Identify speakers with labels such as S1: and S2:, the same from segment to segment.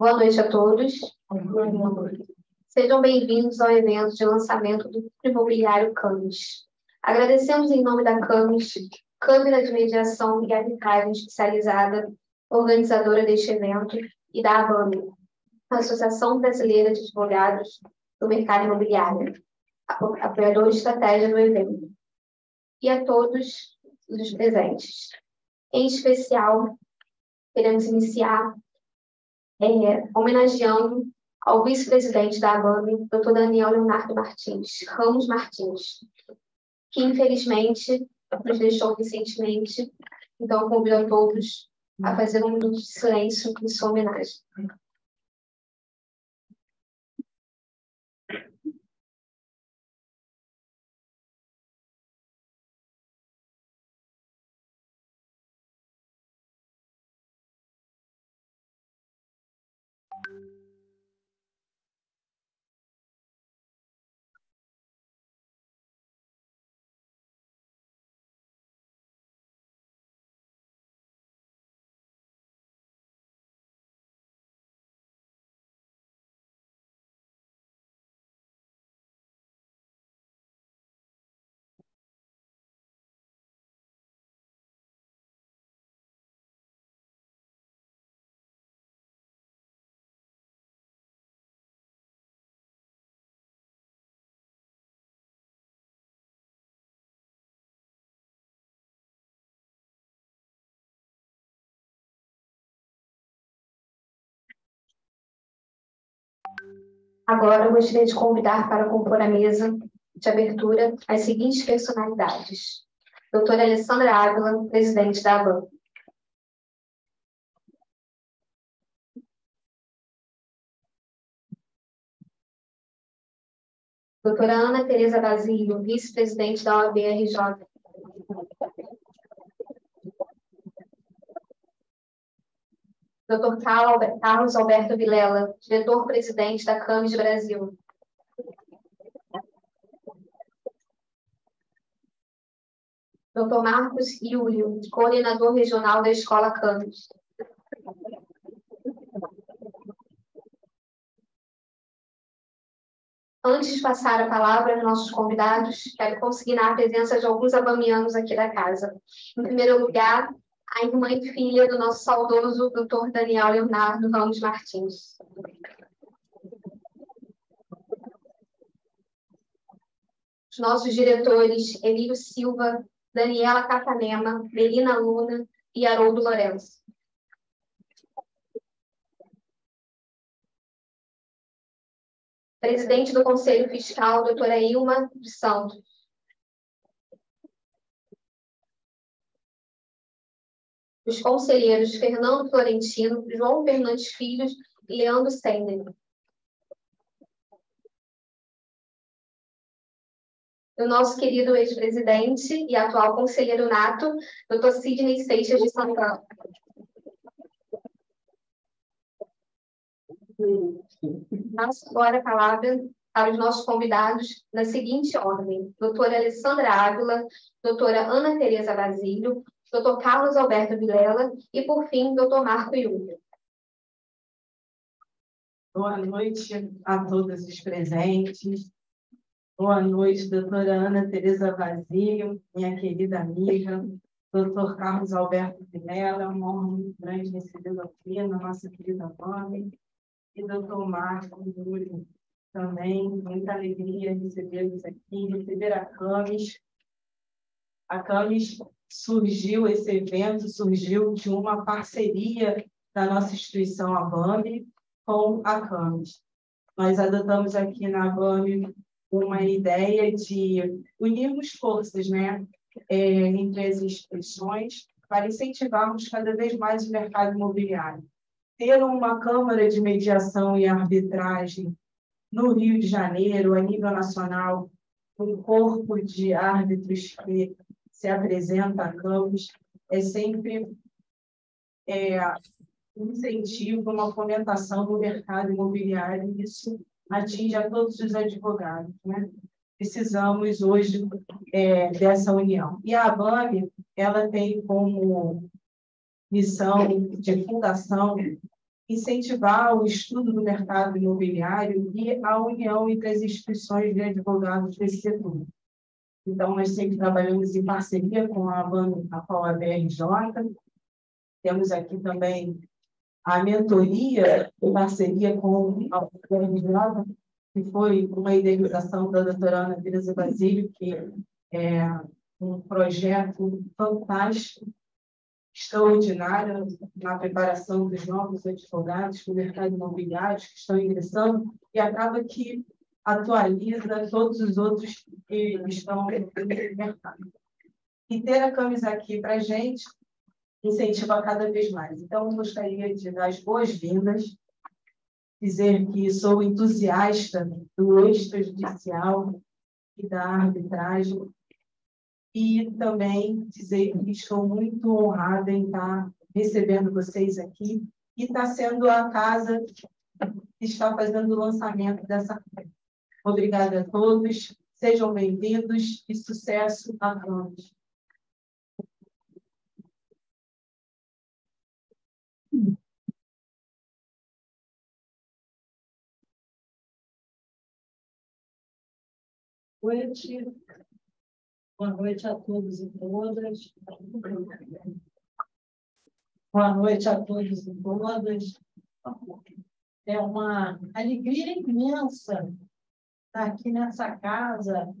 S1: Boa noite a todos. Sejam bem-vindos ao evento de lançamento do Imobiliário Camis. Agradecemos em nome da Camis, Câmara de Mediação e Arbitragem Especializada, organizadora deste evento, e da ABAMI, Associação Brasileira de Advogados do Mercado Imobiliário, apoiador de estratégia do evento, e a todos os presentes. Em especial, queremos iniciar é, homenageando ao vice-presidente da ABAME, Dr. Daniel Leonardo Martins, Ramos Martins, que infelizmente nos deixou recentemente. Então, convido a todos a fazer um minuto de silêncio em sua homenagem. Agora, eu gostaria de convidar para compor a mesa de abertura as seguintes personalidades. Doutora Alessandra Ávila, presidente da ABAN. Doutora Ana Tereza Basílio, vice-presidente da OAB-RJ. Dr. Carlos Alberto Vilela, diretor-presidente da CAMES Brasil. Dr. Marcos Iúlio, coordenador regional da Escola CAMES. Antes de passar a palavra aos nossos convidados, quero consignar a presença de alguns abamianos aqui da casa. Em primeiro lugar, a irmã e filha do nosso saudoso doutor Daniel Leonardo Ramos Martins. Os nossos diretores Emílio Silva, Daniela Catanema, Melina Luna e Haroldo Lourenço. Presidente do Conselho Fiscal, doutora Ilma de Santos. Os conselheiros Fernando Florentino, João Fernandes Filhos e Leandro Sender. O nosso querido ex-presidente e atual conselheiro nato, doutor Sidney Seixas de Santana. Passo agora a palavra para os nossos convidados na seguinte ordem: doutora Alessandra Ávila, doutora Ana Tereza Basílio, Dr. Carlos Alberto Vilela e, por fim, Dr. Marco Júnior.
S2: Boa noite a todos os presentes. Boa noite, doutora Ana Tereza Vazio, minha querida amiga, doutor Carlos Alberto Vilela, um honra muito grande recebê-lo aqui na nossa querida mãe, e doutor Marco Júnior também, muita alegria recebê-los aqui, receber a Camis. A Camis surgiu esse evento, surgiu de uma parceria da nossa instituição, a BAMI, com a CAMES. Nós adotamos aqui na BAMI uma ideia de unirmos forças né, é, entre as instituições para incentivarmos cada vez mais o mercado imobiliário. Ter uma Câmara de Mediação e Arbitragem no Rio de Janeiro, a nível nacional, um corpo de árbitros que se apresenta a campus, é sempre é, um incentivo, uma fomentação do mercado imobiliário, e isso atinge a todos os advogados. Né? Precisamos hoje é, dessa união. E a ABAME, ela tem como missão de fundação incentivar o estudo do mercado imobiliário e a união entre as instituições de advogados desse setor. Então, nós sempre trabalhamos em parceria com a BAN, a BRJ. Temos aqui também a mentoria em parceria com a BRJ, que foi uma idealização da doutora Ana Teresa Basílio, que é um projeto fantástico, extraordinário na preparação dos novos advogados do mercado imobiliário que estão ingressando e acaba que atualiza todos os outros que estão no mercado. E ter a camisa aqui para a gente incentiva cada vez mais. Então, gostaria de dar as boas-vindas, dizer que sou entusiasta do extrajudicial e da arbitragem, e também dizer que estou muito honrada em estar recebendo vocês aqui e está sendo a casa que está fazendo o lançamento dessa Obrigada a todos, sejam bem-vindos e sucesso a todos.
S3: noite. Boa noite a todos e todas. Boa noite a todos e todas. É uma alegria imensa aqui nessa casa.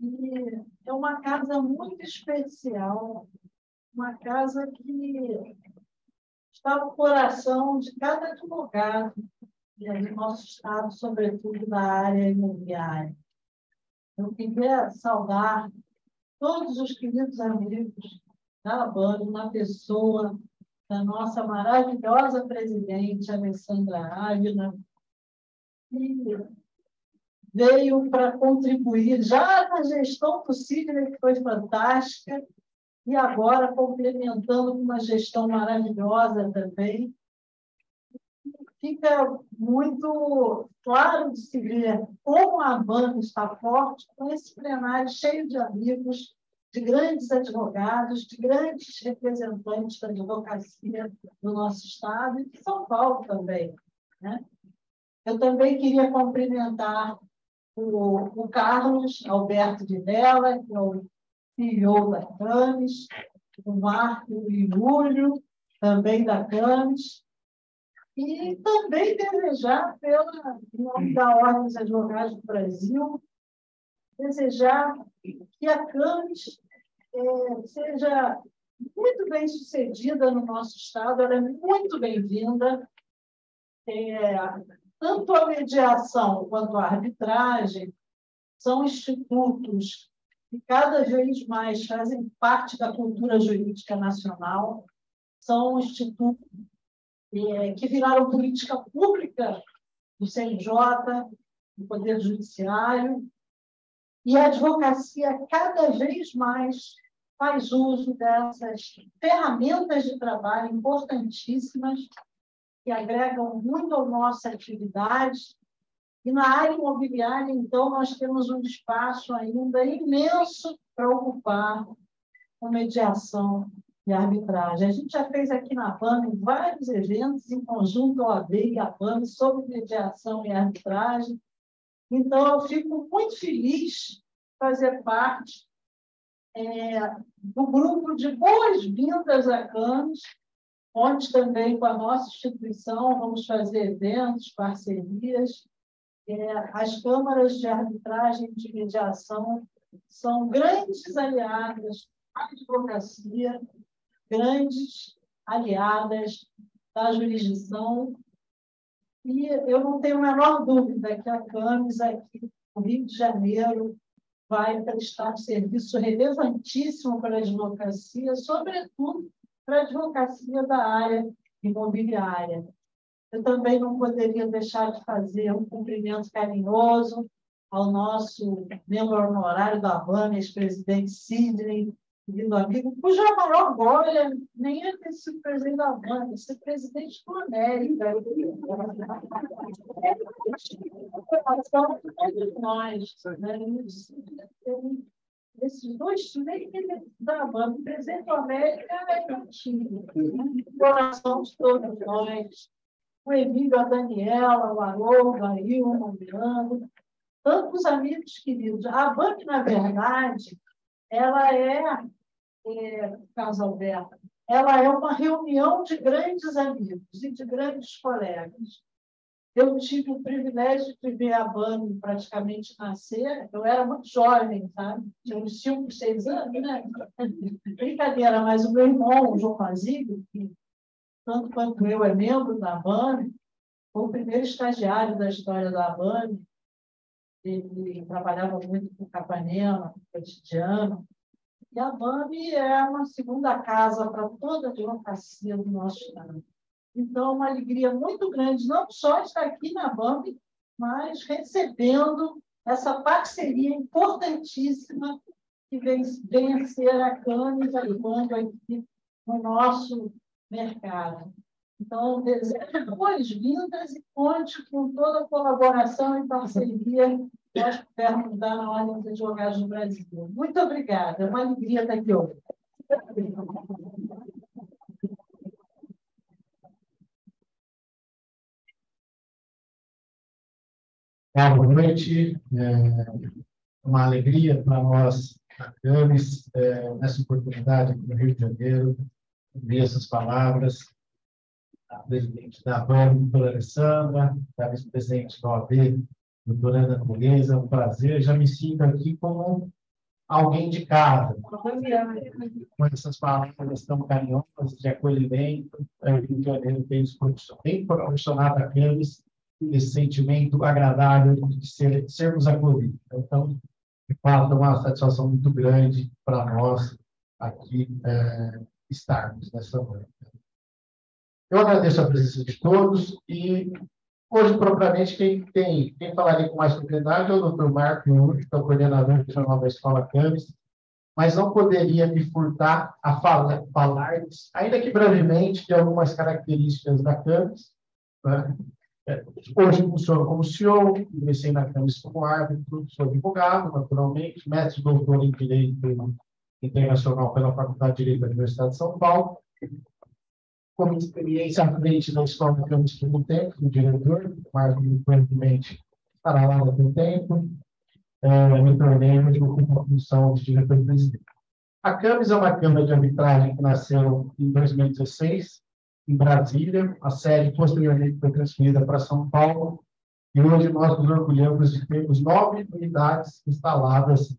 S3: E é uma casa muito especial, uma casa que está no coração de cada advogado do nosso Estado, sobretudo da área imobiliária. Eu queria saudar todos os queridos amigos da Abano, na pessoa da nossa maravilhosa presidente, Alessandra Ávila, e veio para contribuir já na gestão do Sidney, que foi fantástica, e agora complementando com uma gestão maravilhosa também. Fica muito claro de se ver como a banda está forte com esse plenário cheio de amigos, de grandes advogados, de grandes representantes da advocacia do nosso Estado e de São Paulo também. Né? Eu também queria cumprimentar o, o Carlos Alberto de Della, que é o CEO da CAMES, o Marco e Júlio, também da CAMES, e também desejar, pela, da Ordem dos Advogados do Brasil, desejar que a CAMES é, seja muito bem sucedida no nosso Estado, ela é muito bem-vinda. É, tanto a mediação quanto a arbitragem são institutos que cada vez mais fazem parte da cultura jurídica nacional, são institutos que viraram política pública do CNJ, do Poder Judiciário, e a advocacia cada vez mais faz uso dessas ferramentas de trabalho importantíssimas que agregam muito à nossa atividade. E na área imobiliária, então, nós temos um espaço ainda imenso para ocupar com mediação e arbitragem. A gente já fez aqui na BAM vários eventos em conjunto OAB e a BAM sobre mediação e arbitragem. Então, eu fico muito feliz fazer parte é, do grupo de boas-vindas a Campos, onde também com a nossa instituição vamos fazer eventos, parcerias. É, as câmaras de arbitragem de mediação são grandes aliadas da advocacia, grandes aliadas da jurisdição. E eu não tenho a menor dúvida que a CAMES aqui no Rio de Janeiro vai prestar serviço relevantíssimo para a advocacia, sobretudo para a advocacia da área imobiliária. Eu também não poderia deixar de fazer um cumprimento carinhoso ao nosso membro honorário da ABAN, ex-presidente Sidney, querido amigo, cuja maior glória nem é ter sido presidente da ABAN, é ser presidente do América. Coração de todos nós. Né? Esses dois nem da ABAN, o presidente do América é contigo. Coração de todos nós. o Emílio, a Daniela, o Haroldo, a Ilma, o Leandro, tantos amigos queridos. A BANC, na verdade, ela é, é Alberto, ela é uma reunião de grandes amigos e de grandes colegas. Eu tive o privilégio de ver a Bani praticamente nascer. Eu era muito jovem, sabe? Tinha uns 5, 6 anos, né? Brincadeira, mas o meu irmão, o João Mazílio, que tanto quanto eu é membro da Bani, foi o primeiro estagiário da história da Bani. Ele trabalhava muito com Capanema, com cotidiano. E a BAMI é uma segunda casa para toda a advocacia do nosso Estado. Então, uma alegria muito grande, não só estar aqui na BAMI, mas recebendo essa parceria importantíssima que vem, vem a ser a CAMES atuando aqui no nosso mercado. Então, desejo boas-vindas e conte com toda a colaboração e parceria nós pudermos dar na Ordem dos Advogados do Brasil. Muito obrigada, é uma alegria estar aqui hoje.
S4: Boa noite, é uma alegria para nós, Camis, é, nessa oportunidade aqui no Rio de Janeiro, ouvir essas palavras da presidente da doutora Alessandra, da vice-presidente da OAB, doutora Ana Coleza, é um prazer. Já me sinto aqui como alguém de casa. Com essas palavras tão carinhosas de acolhimento, o Rio de Janeiro tem bem proporcionado a Camis esse sentimento agradável de ser, sermos acolhidos. Então, de fato, é uma satisfação muito grande para nós aqui é, estarmos nessa noite. Eu agradeço a presença de todos e Hoje, propriamente, quem, tem, quem falaria com mais propriedade é o Dr. Marco Yuri, que é o coordenador da Escola Camis, mas não poderia me furtar a falar, falar ainda que brevemente, de algumas características da Camis. Né? É, hoje funciono como CEO, comecei na Camis como árbitro, sou advogado, naturalmente, mestre doutor em Direito Internacional pela Faculdade de Direito da Universidade de São Paulo, como experiência à frente da escola eu estive um tempo, o diretor, Marco, frequentemente estará lá no tempo, é, me tornei uma função de diretor-presidente. A CAMES é uma câmara de arbitragem que nasceu em 2016, em Brasília. A sede, posteriormente, foi transferida para São Paulo. E hoje nós nos orgulhamos de termos nove unidades instaladas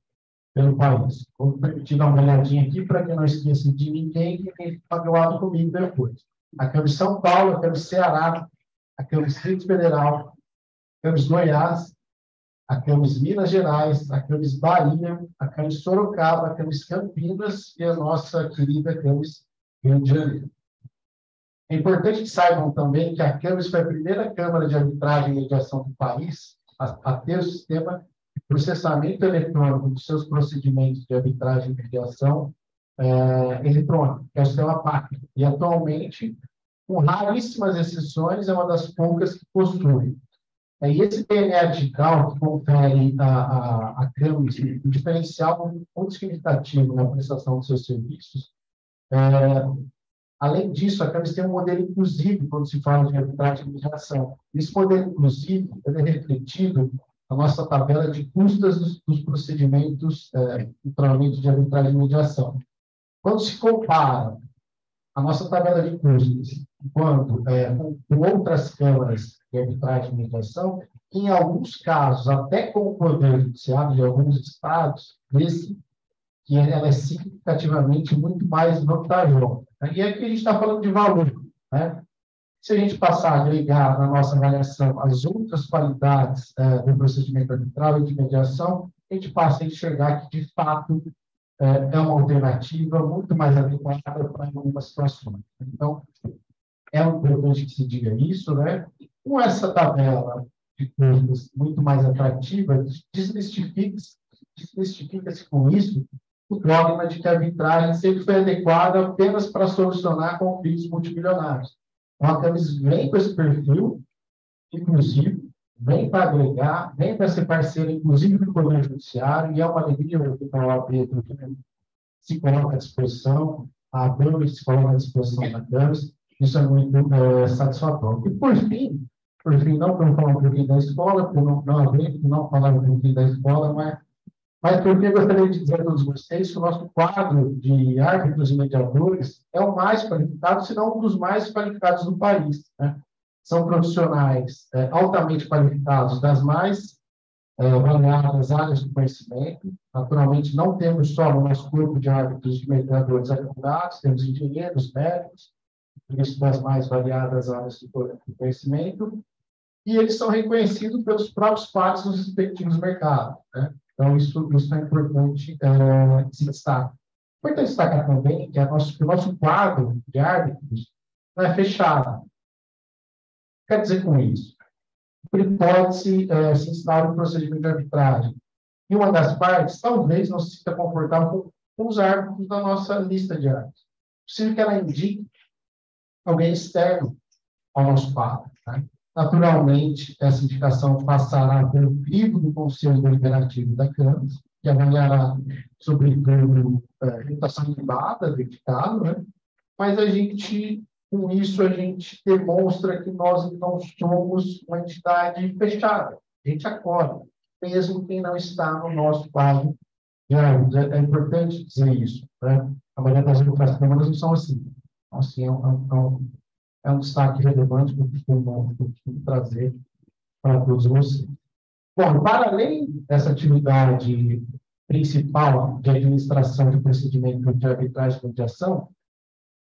S4: pelo país. Vou permitir dar uma olhadinha aqui para que não esqueça de ninguém que tem que do lado comigo depois a Câmara São Paulo, a Câmara Ceará, a Câmara Distrito Federal, a Câmara Goiás, a Câmara Minas Gerais, a Câmara Bahia, a Câmara Sorocaba, a Câmara Campinas e a nossa querida Câmara Rio de Janeiro. É importante que saibam também que a Câmara foi a primeira Câmara de Arbitragem e Mediação do país a, a ter o sistema de processamento eletrônico dos seus procedimentos de arbitragem e mediação é, eletrônico, que é o sistema PAC. E, atualmente, com raríssimas exceções, é uma das poucas que possui. É, e esse DNA digital, que confere a, a, a Camis um diferencial muito significativo na prestação dos seus serviços, é, além disso, a Camis tem um modelo inclusivo quando se fala de arbitragem e mediação. Esse modelo inclusivo é refletido na nossa tabela de custas dos, dos procedimentos, é, de arbitragem e mediação. Quando se compara a nossa tabela de custos quando, é, com, outras câmaras de arbitragem e mediação, em alguns casos, até com o Poder Judiciário de alguns estados, esse que ela é significativamente muito mais vantajosa. E aqui a gente está falando de valor. Né? Se a gente passar a agregar na nossa avaliação as outras qualidades é, do procedimento arbitral e de mediação, a gente passa a enxergar que, de fato, é, é uma alternativa muito mais adequada para algumas situações. Então, é importante que se diga isso, né? Com essa tabela de custos muito mais atrativa, desmistifica-se desmistifica com isso o dogma de que a arbitragem sempre foi adequada apenas para solucionar conflitos multimilionários. Então, a Camis vem com esse perfil, inclusive, vem para agregar, vem para ser parceiro, inclusive, do Poder Judiciário, e é uma alegria ver o Pedro se coloca à disposição, a Câmara se coloca à disposição da Câmara, Isso é muito é, satisfatório. E, por fim, por fim, não para falar um pouquinho da escola, porque não, não, não falar um pouquinho da escola, mas, mas porque eu gostaria de dizer a todos vocês que o nosso quadro de árbitros e mediadores é o mais qualificado, se não um dos mais qualificados do país. Né? São profissionais é, altamente qualificados das mais é, variadas áreas do conhecimento. Naturalmente, não temos só no nosso grupo de árbitros e mediadores advogados, temos engenheiros, médicos, isso das mais variadas áreas do conhecimento, e eles são reconhecidos pelos próprios pares dos respectivos mercados. Né? Então, isso, isso é importante é, se destacar. Importante destacar também que, a nosso, que o nosso quadro de árbitros não é fechado. Quer dizer com isso? Pode-se é, se instalar um procedimento de arbitragem. E uma das partes, talvez, não se sinta confortável com os árbitros da nossa lista de árbitros. É possível que ela indique alguém externo ao nosso quadro. Né? Naturalmente, essa indicação passará pelo crivo do Conselho Deliberativo da Câmara, que avaliará, sobretudo, a é, reputação ilibada do indicado, né? mas a gente, com isso, a gente demonstra que nós não somos uma entidade fechada. A gente acorda, mesmo quem não está no nosso quadro de É, é importante dizer isso. Né? A maioria das câmaras não são assim. Então, assim, é um, é um é um destaque relevante que eu costumo, costumo trazer para todos vocês. Bom, para além dessa atividade principal de administração de procedimento de arbitragem e mediação,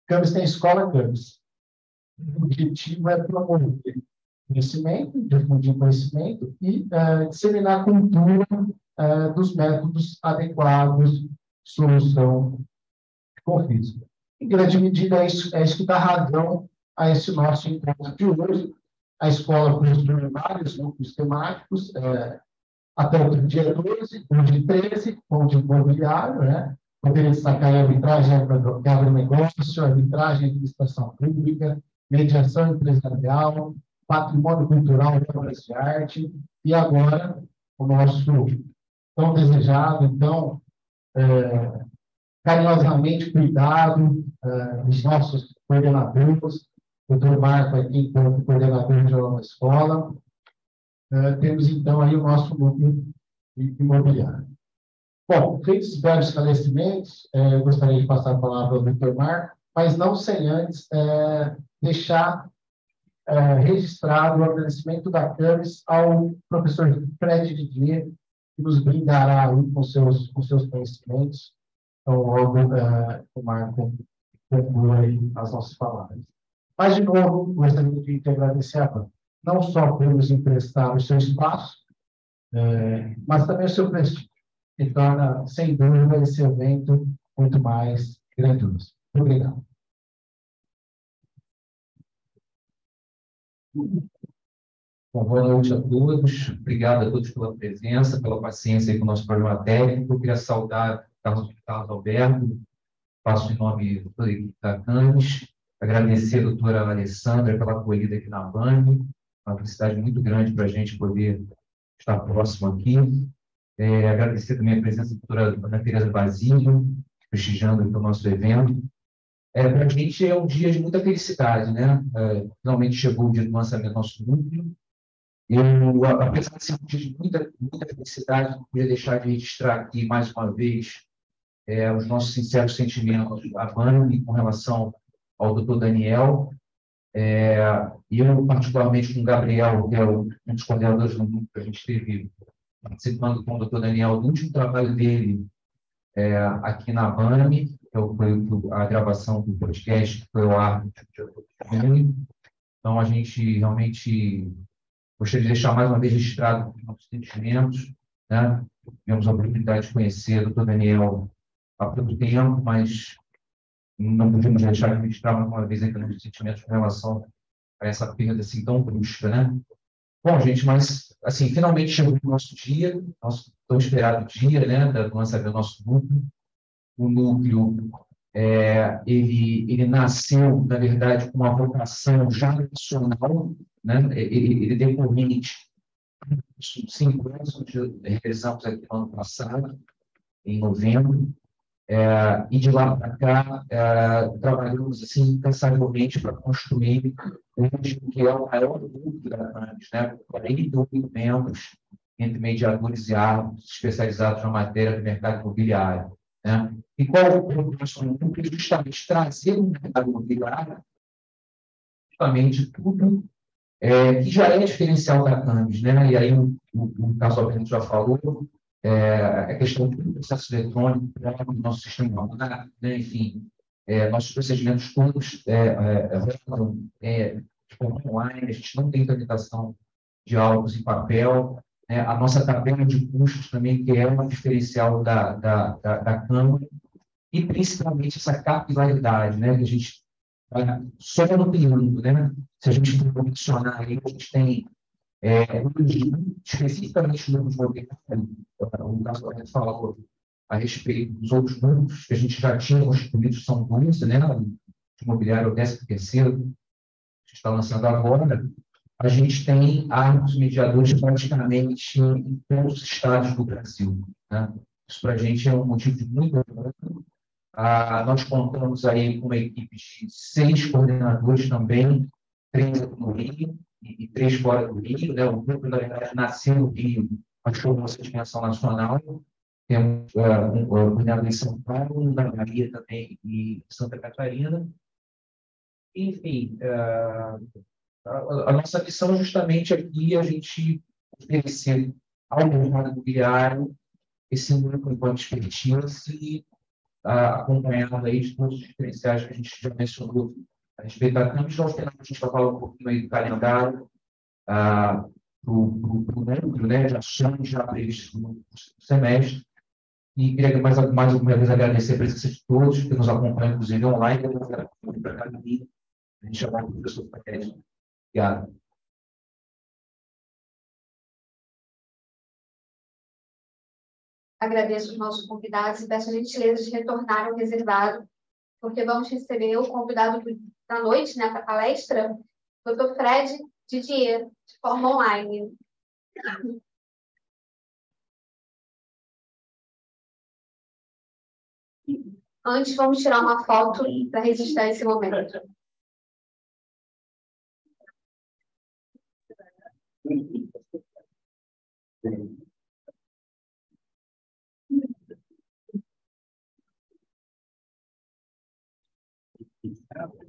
S4: Campos tem escola Campos. O objetivo é promover conhecimento, difundir conhecimento e uh, disseminar a cultura uh, dos métodos adequados de solução de conflitos. Em grande medida, é isso, é isso que dá razão a esse nosso encontro de hoje. A escola possui vários núcleos temáticos, é, até o dia 12, o dia 13, onde imobiliário, né? Poderia destacar a arbitragem agronegócio, arbitragem administração pública, mediação empresarial, patrimônio cultural obras de arte, e agora o nosso tão desejado, então, é, carinhosamente cuidado, é, os nossos coordenadores, doutor Marco aqui, como coordenador regional da escola. Uh, temos, então, aí o nosso núcleo imobiliário. Bom, feitos os esclarecimentos, eh, eu gostaria de passar a palavra ao doutor Marco, mas não sem antes deixar registrado o agradecimento da CAMES ao professor Fred Didier, que nos brindará aí com seus, com seus conhecimentos. Então, logo, o Marco conclui as nossas palavras. Mas, de novo, gostaria de agradecer a banca, não só por nos emprestar o seu espaço, é, mas também o seu prestígio, que torna, sem dúvida, esse evento muito mais grandioso. Muito obrigado.
S5: Bom, boa noite a todos. Obrigado a todos pela presença, pela paciência com o nosso programa técnico. Eu queria saudar Carlos, Carlos Alberto, passo em nome da CANES, Agradecer a doutora Alessandra pela acolhida aqui na BANG, uma felicidade muito grande para a gente poder estar próximo aqui. É, agradecer também a presença da doutora Ana Tereza Basílio, prestigiando o nosso evento. É, para a gente é um dia de muita felicidade, né? É, finalmente chegou o dia do lançamento do nosso núcleo. Eu, apesar de ser um dia de muita, muita felicidade, não podia deixar de registrar aqui mais uma vez é, os nossos sinceros sentimentos à BANG com relação ao doutor Daniel, é, eu, particularmente, com o Gabriel, que é um dos coordenadores do grupo que a gente teve participando com o doutor Daniel do último trabalho dele é, aqui na BANME, que foi a gravação do podcast, que foi o ar Então, a gente realmente gostaria de deixar mais uma vez registrado os nossos sentimentos. Né? Tivemos a oportunidade de conhecer o doutor Daniel há pouco tempo, mas não podemos deixar de registrar uma vez ainda nos sentimentos com relação a essa perda assim tão brusca, né? Bom, gente, mas assim, finalmente chegou o nosso dia, nosso tão esperado dia, né, do lançamento do nosso núcleo. O núcleo, é, ele, ele nasceu, na verdade, com uma vocação já nacional, né? Ele, ele decorrente cinco anos, realizamos aqui no ano passado, em novembro, É, e de lá para cá, é, trabalhamos assim, incansavelmente para construir um que é o maior grupo da CAMES, né? 48 membros, entre mediadores e árbitros especializados na matéria do mercado imobiliário. Né? E qual é o nosso núcleo? Justamente trazer o mercado imobiliário, justamente tudo é, que já é diferencial da CAMES. Né? E aí o, o, o caso Alberto já falou, é, a questão do processo eletrônico, né, do nosso sistema né, enfim, é, nossos procedimentos todos é, é, é, de forma online, a gente não tem tramitação de autos em papel, né, a nossa tabela de custos também, que é um diferencial da, da, da, da Câmara, e principalmente essa capilaridade, né, que a gente só ampliando, né, se a gente for mencionar aí, a gente tem é, especificamente no imobiliário, o caso que falou a respeito dos outros núcleos que a gente já tinha constituídos, são 12, né? O imobiliário é o 13 terceiro, que está lançando agora. A gente tem árbitros mediadores praticamente em todos os estados do Brasil. Né? Isso para a gente é um motivo de muito orgulho. Ah, nós contamos aí com uma equipe de seis coordenadores também, três no Rio, e, três fora do Rio. Né? O grupo, na verdade, nasceu no Rio, mas foi uma dimensão nacional. Temos uh, um, um coordenador em São Paulo, na Bahia também e Santa Catarina. Enfim, uh, a, a, nossa missão justamente aqui é a gente oferecer ao mercado imobiliário esse grupo enquanto expertise uh, acompanhado aí todos os diferenciais que a gente já mencionou a respeito da Campus, nós temos, a gente vai falar um pouquinho aí do calendário ah, para o núcleo né, de ações já previstas no semestre. E queria mais, mais alguma vez agradecer a presença de todos que nos acompanham, inclusive online. Eu para cá a gente chamar o professor Paquete. Obrigado.
S1: Agradeço os nossos convidados e peço a gentileza de retornar ao reservado, porque vamos receber o convidado da noite, né, para a palestra, Dr. Fred Didier, de forma online. Antes, vamos tirar uma foto para registrar esse momento.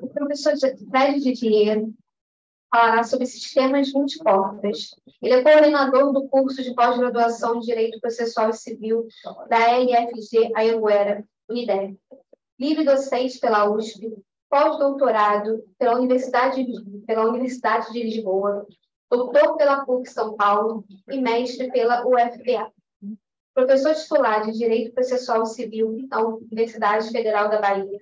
S1: O professor Fred Didier falará sobre sistemas multiportas. Ele é coordenador do curso de pós-graduação em Direito Processual e Civil da LFG Anhanguera, Unidep. Livre docente pela USP, pós-doutorado pela Universidade, pela Universidade de Lisboa, doutor pela PUC São Paulo e mestre pela UFBA. Professor titular de Direito Processual Civil na Universidade Federal da Bahia.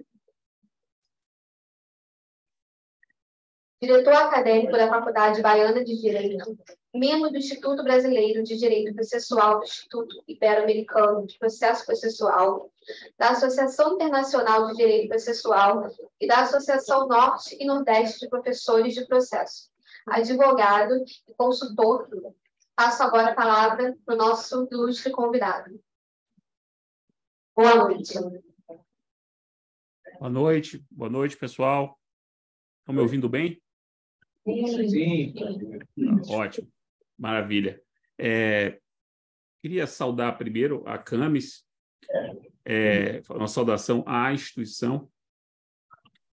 S1: Diretor acadêmico da Faculdade Baiana de Direito, membro do Instituto Brasileiro de Direito Processual do Instituto Ibero-Americano de Processo Processual, da Associação Internacional de Direito Processual e da Associação Norte e Nordeste de Professores de Processo, advogado e consultor. Passo agora a palavra para o nosso ilustre convidado. Boa noite.
S6: Boa noite, boa noite, pessoal. Estão me ouvindo bem?
S5: Sim. Sim.
S6: Ah, ótimo, maravilha. É, queria saudar primeiro a Camis, é, uma saudação à instituição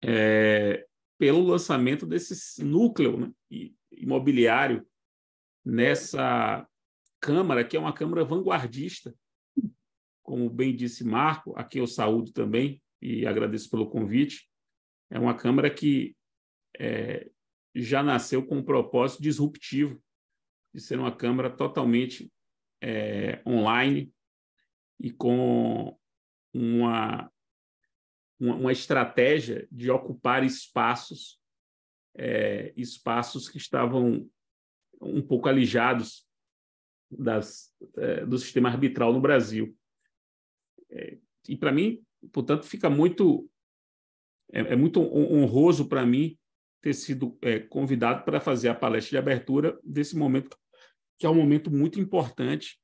S6: é, pelo lançamento desse núcleo né, imobiliário nessa Câmara, que é uma Câmara vanguardista, como bem disse Marco, aqui eu saúdo também, e agradeço pelo convite. É uma Câmara que é, já nasceu com um propósito disruptivo de ser uma Câmara totalmente é, online e com uma, uma, uma, estratégia de ocupar espaços, é, espaços que estavam um pouco alijados das, é, do sistema arbitral no Brasil. É, e para mim, portanto, fica muito é, é muito honroso para mim ter sido é, convidado para fazer a palestra de abertura desse momento, que é um momento muito importante.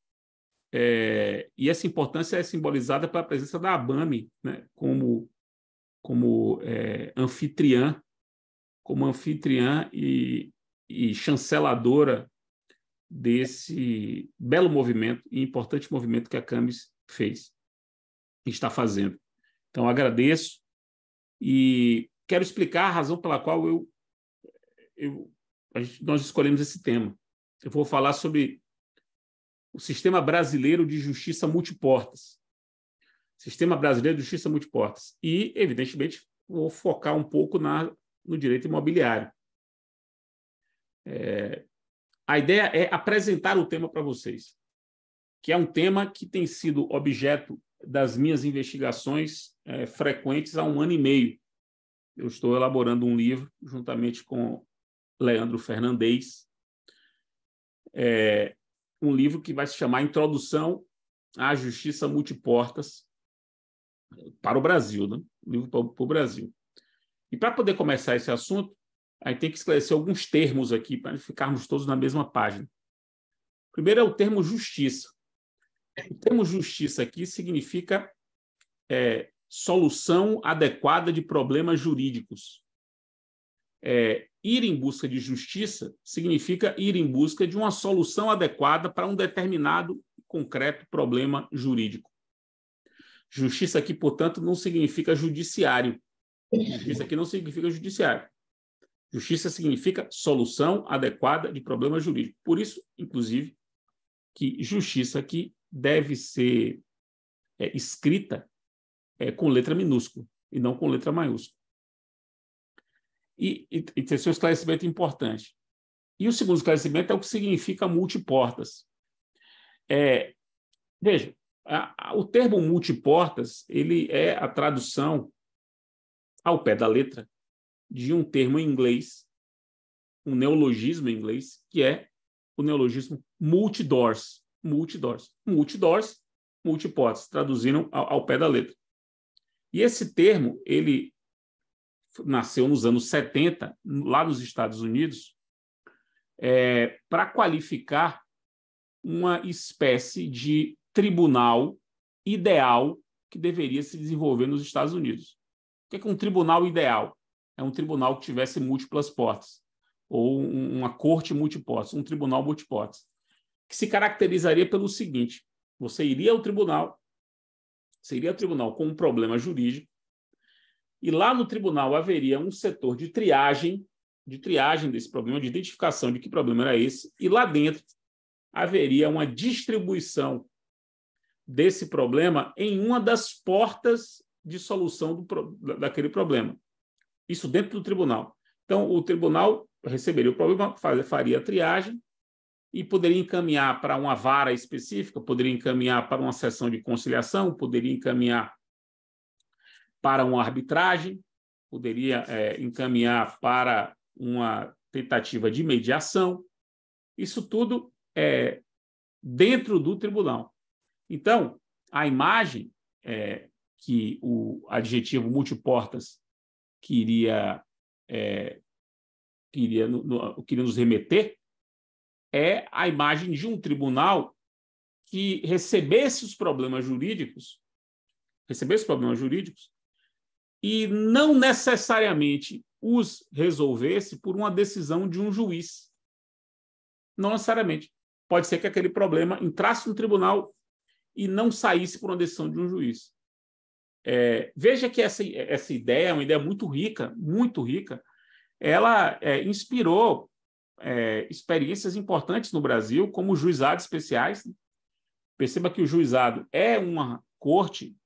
S6: É, e essa importância é simbolizada pela presença da ABAME né, como, como é, anfitriã, como anfitriã e, e chanceladora desse belo movimento e importante movimento que a Camis fez e está fazendo. Então, agradeço e quero explicar a razão pela qual eu, eu nós escolhemos esse tema. Eu vou falar sobre o Sistema Brasileiro de Justiça Multiportas. Sistema Brasileiro de Justiça Multiportas. E, evidentemente, vou focar um pouco na, no direito imobiliário. É, a ideia é apresentar o tema para vocês, que é um tema que tem sido objeto das minhas investigações é, frequentes há um ano e meio. Eu estou elaborando um livro juntamente com Leandro Fernandes, é, um livro que vai se chamar Introdução à Justiça Multiportas para o Brasil, né? Um livro para, para o Brasil. E para poder começar esse assunto, aí tem que esclarecer alguns termos aqui para ficarmos todos na mesma página. Primeiro é o termo justiça. O termo justiça aqui significa é, solução adequada de problemas jurídicos. É, ir em busca de justiça significa ir em busca de uma solução adequada para um determinado concreto problema jurídico. Justiça aqui, portanto, não significa judiciário. Justiça aqui não significa judiciário. Justiça significa solução adequada de problema jurídico. Por isso, inclusive, que justiça aqui deve ser é, escrita é, com letra minúscula e não com letra maiúscula. E, e, e é um esclarecimento importante. E o segundo esclarecimento é o que significa multiportas. É, veja, a, a, o termo multiportas ele é a tradução ao pé da letra de um termo em inglês, um neologismo em inglês, que é o neologismo multidors. Multidors. Multidors, multiportas, traduzindo ao, ao pé da letra. E esse termo, ele nasceu nos anos 70, lá nos Estados Unidos, é, para qualificar uma espécie de tribunal ideal que deveria se desenvolver nos Estados Unidos. O que é um tribunal ideal? É um tribunal que tivesse múltiplas portas, ou uma corte multiportas, um tribunal multiportas, que se caracterizaria pelo seguinte: você iria ao tribunal, iria ao tribunal com um problema jurídico, e lá no tribunal haveria um setor de triagem, de triagem desse problema, de identificação de que problema era esse, e lá dentro haveria uma distribuição desse problema em uma das portas de solução do, daquele problema. Isso dentro do tribunal. Então, o tribunal receberia o problema, faria a triagem e poderia encaminhar para uma vara específica, poderia encaminhar para uma sessão de conciliação, poderia encaminhar para uma arbitragem, poderia é, encaminhar para uma tentativa de mediação. Isso tudo é dentro do tribunal. Então, a imagem é, que o adjetivo multiportas queria, é, queria, no, no, queria nos remeter é a imagem de um tribunal que recebesse os problemas jurídicos, recebesse os problemas jurídicos e não necessariamente os resolvesse por uma decisão de um juiz. Não necessariamente. Pode ser que aquele problema entrasse no tribunal e não saísse por uma decisão de um juiz. É, veja que essa, essa ideia é uma ideia muito rica, muito rica. Ela é, inspirou é, experiências importantes no Brasil, como juizados especiais. Perceba que o juizado é uma corte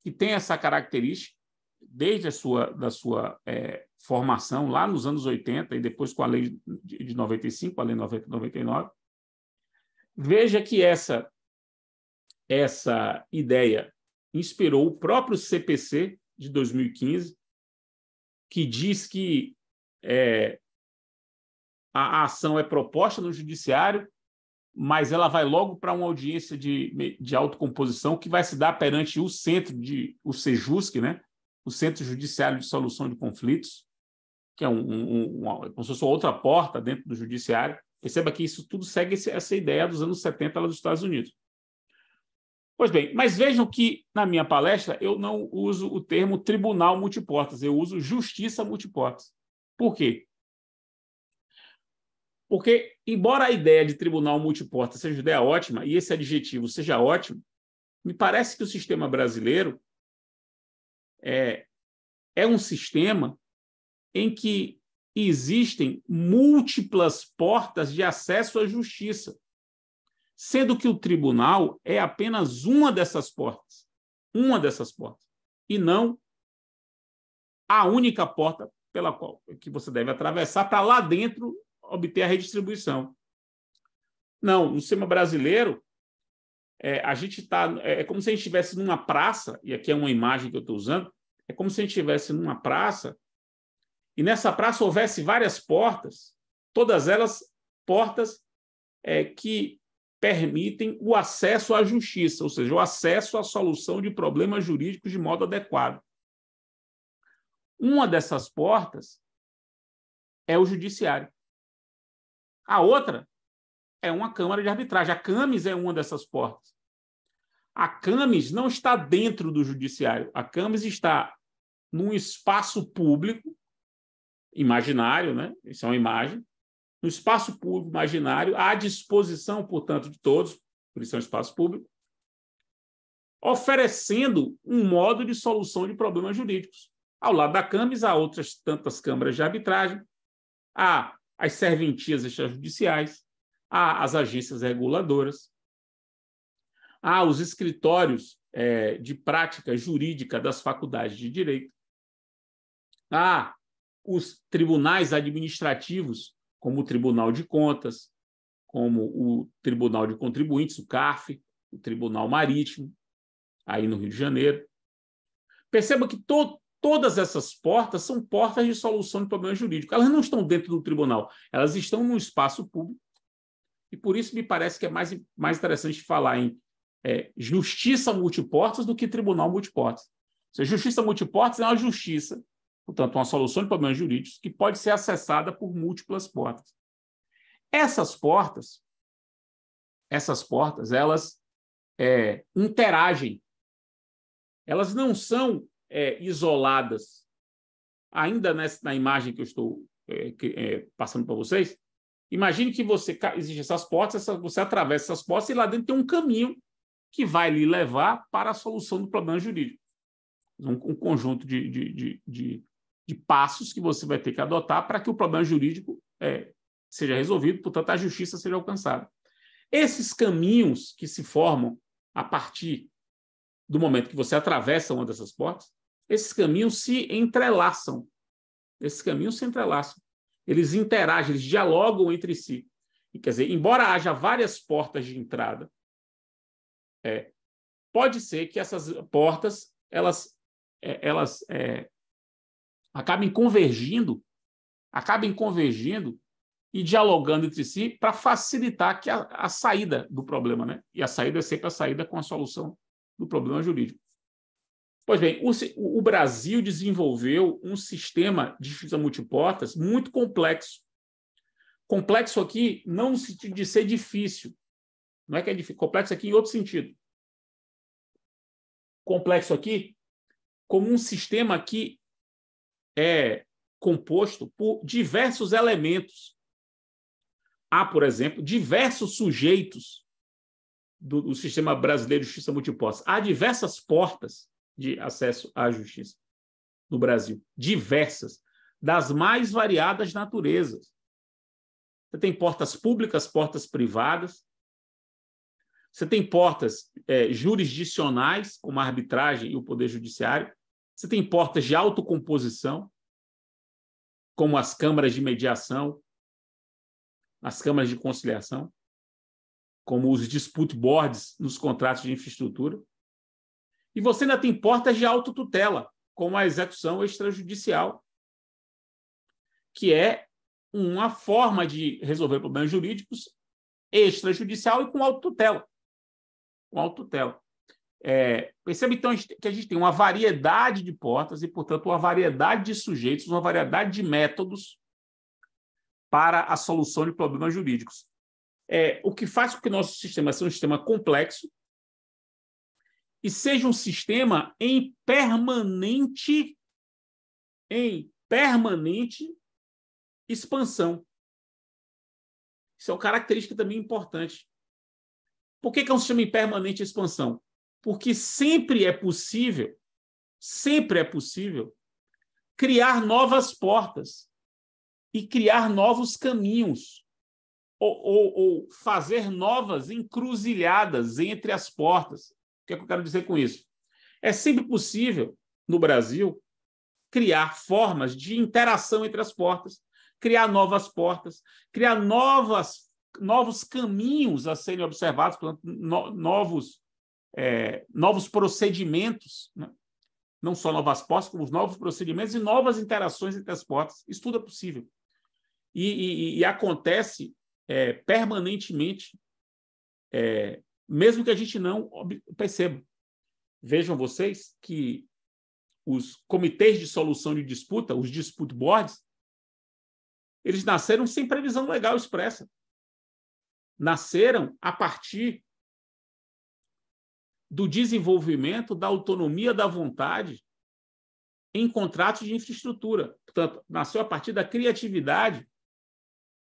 S6: que tem essa característica desde a sua, da sua é, formação, lá nos anos 80, e depois com a lei de 95, a lei 90 99, veja que essa, essa ideia inspirou o próprio CPC de 2015, que diz que é, a ação é proposta no judiciário, mas ela vai logo para uma audiência de, de autocomposição que vai se dar perante o centro de o SEJUSC, né? O Centro Judiciário de Solução de Conflitos, que é um, um, uma, como se fosse outra porta dentro do judiciário. Perceba que isso tudo segue essa ideia dos anos 70 lá dos Estados Unidos. Pois bem, mas vejam que na minha palestra eu não uso o termo tribunal multiportas, eu uso justiça multiportas. Por quê? Porque, embora a ideia de tribunal multiporta seja ideia ótima, e esse adjetivo seja ótimo, me parece que o sistema brasileiro é, é um sistema em que existem múltiplas portas de acesso à justiça, sendo que o tribunal é apenas uma dessas portas, uma dessas portas, e não a única porta pela qual que você deve atravessar para lá dentro obter a redistribuição. Não, no sistema brasileiro, é, a gente está. É, é como se a gente estivesse numa praça, e aqui é uma imagem que eu estou usando, é como se a gente estivesse numa praça, e nessa praça houvesse várias portas, todas elas portas é, que permitem o acesso à justiça, ou seja, o acesso à solução de problemas jurídicos de modo adequado. Uma dessas portas é o judiciário. A outra é uma Câmara de Arbitragem. A CAMES é uma dessas portas. A CAMES não está dentro do Judiciário. A CAMES está num espaço público, imaginário, né? Isso é uma imagem, no espaço público imaginário, à disposição, portanto, de todos, por isso é um espaço público, oferecendo um modo de solução de problemas jurídicos. Ao lado da CAMES, há outras tantas câmaras de arbitragem, há as serventias extrajudiciais, há as agências reguladoras, há os escritórios é, de prática jurídica das faculdades de direito, há os tribunais administrativos, como o Tribunal de Contas, como o Tribunal de Contribuintes, o CARF, o Tribunal Marítimo, aí no Rio de Janeiro. Perceba que to Todas essas portas são portas de solução de problemas jurídicos. Elas não estão dentro do tribunal, elas estão no espaço público. E por isso me parece que é mais, mais interessante falar em é, justiça multiportas do que tribunal multiportas. Seja, justiça multiportas é uma justiça, portanto, uma solução de problemas jurídicos que pode ser acessada por múltiplas portas. Essas portas, essas portas, elas é, interagem. Elas não são é, isoladas, ainda nessa, na imagem que eu estou é, é, passando para vocês, imagine que você existem essas portas, você atravessa essas portas e lá dentro tem um caminho que vai lhe levar para a solução do problema jurídico. Um, um conjunto de, de, de, de, de passos que você vai ter que adotar para que o problema jurídico é, seja resolvido, portanto, a justiça seja alcançada. Esses caminhos que se formam a partir do momento que você atravessa uma dessas portas, esses caminhos se entrelaçam. Esses caminhos se entrelaçam. Eles interagem, eles dialogam entre si. E, quer dizer, embora haja várias portas de entrada, é, pode ser que essas portas elas, é, elas é, acabem convergindo, acabem convergindo e dialogando entre si para facilitar que a, a, saída do problema, né? E a saída é sempre a saída com a solução do problema jurídico. Pois bem, o, o Brasil desenvolveu um sistema de justiça multiportas muito complexo. Complexo aqui não no sentido de ser difícil. Não é que é difícil, complexo aqui em outro sentido. Complexo aqui como um sistema que é composto por diversos elementos. Há, por exemplo, diversos sujeitos do, do sistema brasileiro de justiça multiportas. Há diversas portas de acesso à justiça no Brasil. Diversas, das mais variadas naturezas. Você tem portas públicas, portas privadas. Você tem portas é, jurisdicionais, como a arbitragem e o poder judiciário. Você tem portas de autocomposição, como as câmaras de mediação, as câmaras de conciliação, como os dispute boards nos contratos de infraestrutura. E você ainda tem portas de autotutela, como a execução extrajudicial, que é uma forma de resolver problemas jurídicos extrajudicial e com autotutela. Com autotutela. É, percebe, então, que a gente tem uma variedade de portas e, portanto, uma variedade de sujeitos, uma variedade de métodos para a solução de problemas jurídicos. É, o que faz com que nosso sistema seja um sistema complexo e seja um sistema em permanente em permanente expansão. Isso é uma característica também importante. Por que, é um sistema em permanente expansão? Porque sempre é possível, sempre é possível, criar novas portas e criar novos caminhos, ou, ou, ou fazer novas encruzilhadas entre as portas. O que, é que eu quero dizer com isso? É sempre possível, no Brasil, criar formas de interação entre as portas criar novas portas, criar novas, novos caminhos a serem observados, no, novos, é, novos procedimentos, né? não só novas portas, como os novos procedimentos e novas interações entre as portas. Isso tudo é possível. E, e, e acontece é, permanentemente, é, mesmo que a gente não perceba. Vejam vocês que os comitês de solução de disputa, os dispute boards, eles nasceram sem previsão legal expressa. Nasceram a partir do desenvolvimento da autonomia da vontade em contratos de infraestrutura. Portanto, nasceu a partir da criatividade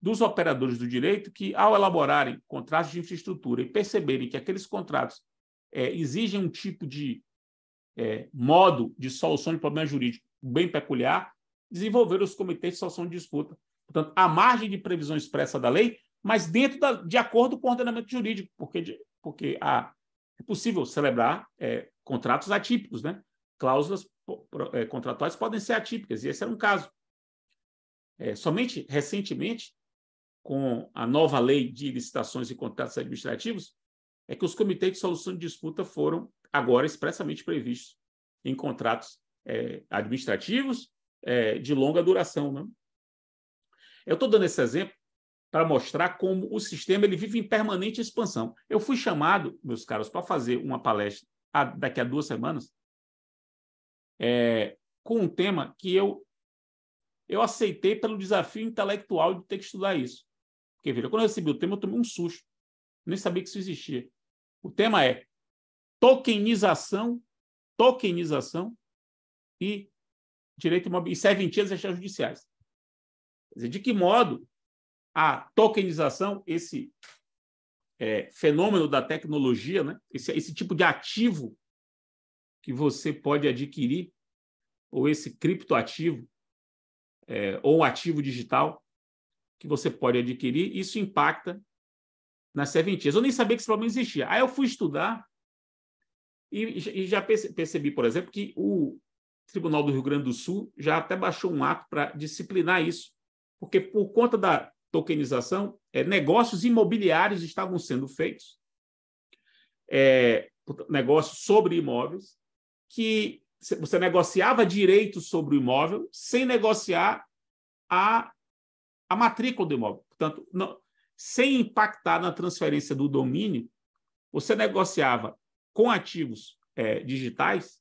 S6: dos operadores do direito que, ao elaborarem contratos de infraestrutura e perceberem que aqueles contratos é, exigem um tipo de é, modo de solução de problema jurídico bem peculiar, desenvolveram os comitês de solução de disputa Portanto, a margem de previsão expressa da lei, mas dentro da, de acordo com o ordenamento jurídico, porque, porque a, é possível celebrar é, contratos atípicos, né? Cláusulas é, contratuais podem ser atípicas, e esse era um caso. É, somente recentemente, com a nova lei de licitações e contratos administrativos, é que os comitês de solução de disputa foram agora expressamente previstos em contratos é, administrativos é, de longa duração. Né? Eu estou dando esse exemplo para mostrar como o sistema ele vive em permanente expansão. Eu fui chamado, meus caros, para fazer uma palestra daqui a duas semanas é, com um tema que eu eu aceitei pelo desafio intelectual de ter que estudar isso. Porque, veja, quando eu recebi o tema, eu tomei um susto. Nem sabia que isso existia. O tema é tokenização, tokenização e direito imobiliário e serventias extrajudiciais. Dizer, de que modo a tokenização, esse é, fenômeno da tecnologia, né? esse, esse tipo de ativo que você pode adquirir, ou esse criptoativo, é, ou um ativo digital que você pode adquirir, isso impacta nas serventias. Eu nem sabia que esse problema existia. Aí eu fui estudar e, e já percebi, por exemplo, que o Tribunal do Rio Grande do Sul já até baixou um ato para disciplinar isso porque por conta da tokenização, é, negócios imobiliários estavam sendo feitos, é, negócios sobre imóveis, que você negociava direitos sobre o imóvel sem negociar a, a matrícula do imóvel. Portanto, não, sem impactar na transferência do domínio, você negociava com ativos é, digitais,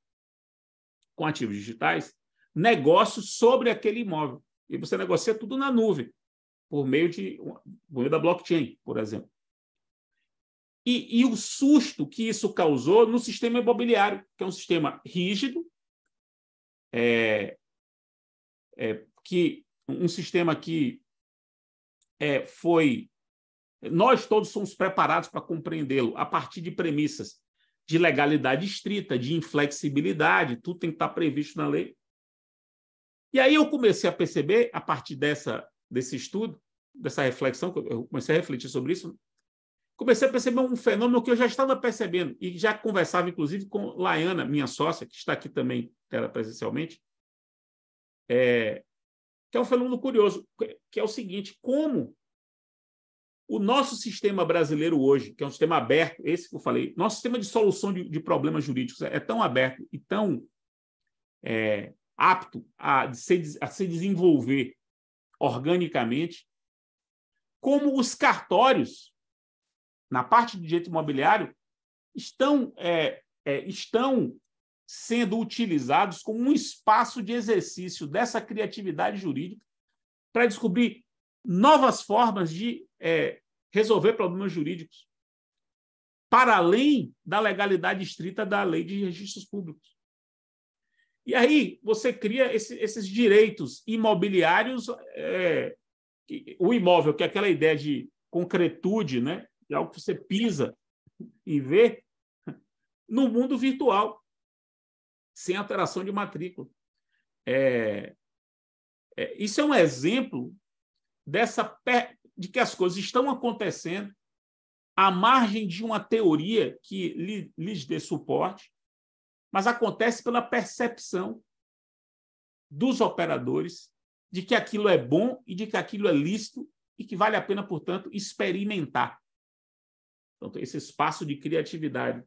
S6: com ativos digitais, negócios sobre aquele imóvel. E você negocia tudo na nuvem, por meio, de, por meio da blockchain, por exemplo. E, e, o susto que isso causou no sistema imobiliário, que é um sistema rígido, é, é, que um sistema que é, foi. Nós todos somos preparados para compreendê-lo a partir de premissas de legalidade estrita, de inflexibilidade, tudo tem que estar previsto na lei. E aí eu comecei a perceber, a partir dessa, desse estudo, dessa reflexão, eu comecei a refletir sobre isso, comecei a perceber um fenômeno que eu já estava percebendo e já conversava, inclusive, com Laiana, minha sócia, que está aqui também presencialmente, é, que é um fenômeno curioso, que é o seguinte: como o nosso sistema brasileiro hoje, que é um sistema aberto, esse que eu falei, nosso sistema de solução de, de problemas jurídicos é tão aberto e tão é, apto a se, a se desenvolver organicamente, como os cartórios, na parte de direito imobiliário, estão, é, é, estão sendo utilizados como um espaço de exercício dessa criatividade jurídica para descobrir novas formas de é, resolver problemas jurídicos, para além da legalidade estrita da lei de registros públicos. E aí você cria esse, esses direitos imobiliários, é, o imóvel, que é aquela ideia de concretude, né, de algo que você pisa e vê, no mundo virtual, sem alteração de matrícula. É, é, isso é um exemplo dessa de que as coisas estão acontecendo à margem de uma teoria que lhes dê suporte, mas acontece pela percepção dos operadores de que aquilo é bom e de que aquilo é lícito e que vale a pena, portanto, experimentar. Então, esse espaço de criatividade.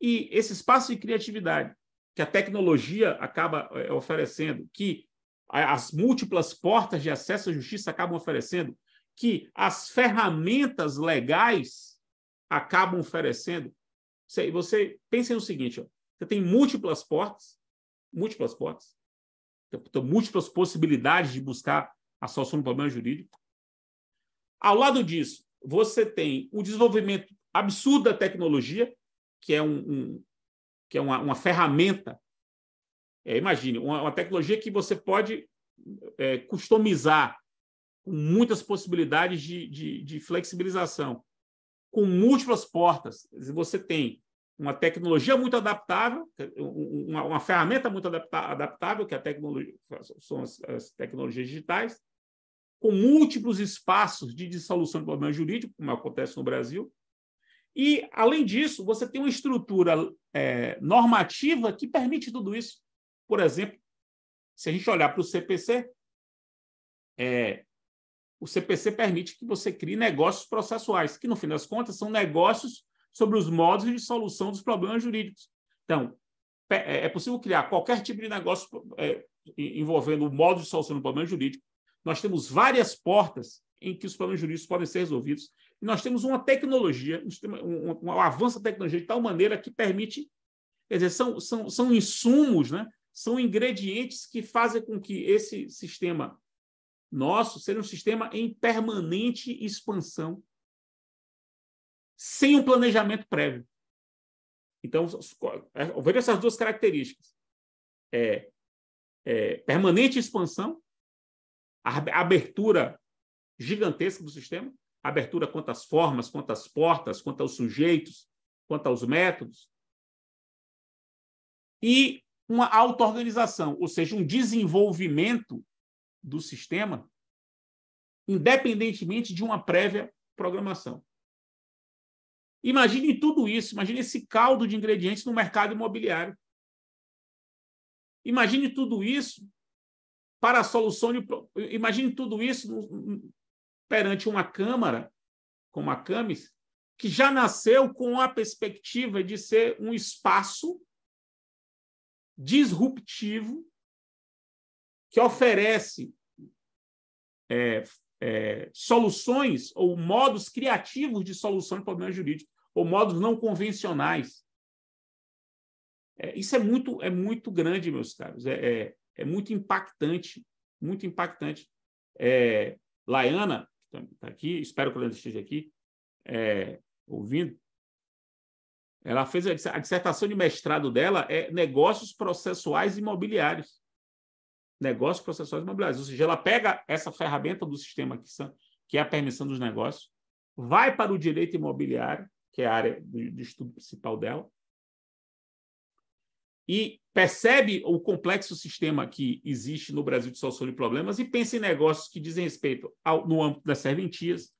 S6: E esse espaço de criatividade que a tecnologia acaba eh, oferecendo, que as múltiplas portas de acesso à justiça acabam oferecendo, que as ferramentas legais acabam oferecendo. Você, você pense no seguinte: ó, você tem múltiplas portas, múltiplas portas, então, múltiplas possibilidades de buscar a solução do problema jurídico. Ao lado disso, você tem o desenvolvimento absurdo da tecnologia, que é, um, um que é uma, uma ferramenta. É, imagine, uma, uma, tecnologia que você pode é, customizar com muitas possibilidades de, de, de flexibilização, com múltiplas portas. Você tem uma tecnologia muito adaptável, uma, uma ferramenta muito adaptável, que é a tecnologia, são as, as, tecnologias digitais, com múltiplos espaços de dissolução de problema jurídico, como acontece no Brasil. E, além disso, você tem uma estrutura é, normativa que permite tudo isso. Por exemplo, se a gente olhar para o CPC, é, o CPC permite que você crie negócios processuais, que, no fim das contas, são negócios sobre os modos de solução dos problemas jurídicos. Então, é, é possível criar qualquer tipo de negócio é, envolvendo o modo de solução do problema jurídico. Nós temos várias portas em que os problemas jurídicos podem ser resolvidos. E nós temos uma tecnologia, um, um, um avanço da tecnologia de tal maneira que permite, quer dizer, são, são, são insumos, né? são ingredientes que fazem com que esse sistema nosso seja um sistema em permanente expansão sem um planejamento prévio. Então, é, veja essas duas características. É, é, permanente expansão, abertura gigantesca do sistema, abertura quanto às formas, quanto às portas, quanto aos sujeitos, quanto aos métodos, e uma auto-organização, ou seja, um desenvolvimento do sistema, independentemente de uma prévia programação. Imagine tudo isso, imagine esse caldo de ingredientes no mercado imobiliário. Imagine tudo isso para a solução de. Imagine tudo isso perante uma Câmara, como a Camis, que já nasceu com a perspectiva de ser um espaço disruptivo que oferece é, é, soluções ou modos criativos de solução de problemas jurídicos, ou modos não convencionais. É, isso é muito, é muito grande, meus caros, é, é, é muito impactante, muito impactante. É, Laiana, está aqui, espero que ela esteja aqui, é, ouvindo, ela fez a dissertação de mestrado dela é negócios processuais imobiliários negócios processuais imobiliários. Ou seja, ela pega essa ferramenta do sistema que, são, que é a permissão dos negócios, vai para o direito imobiliário, que é a área de, de estudo principal dela, e percebe o complexo sistema que existe no Brasil de solução de problemas e pensa em negócios que dizem respeito ao, no âmbito das serventias,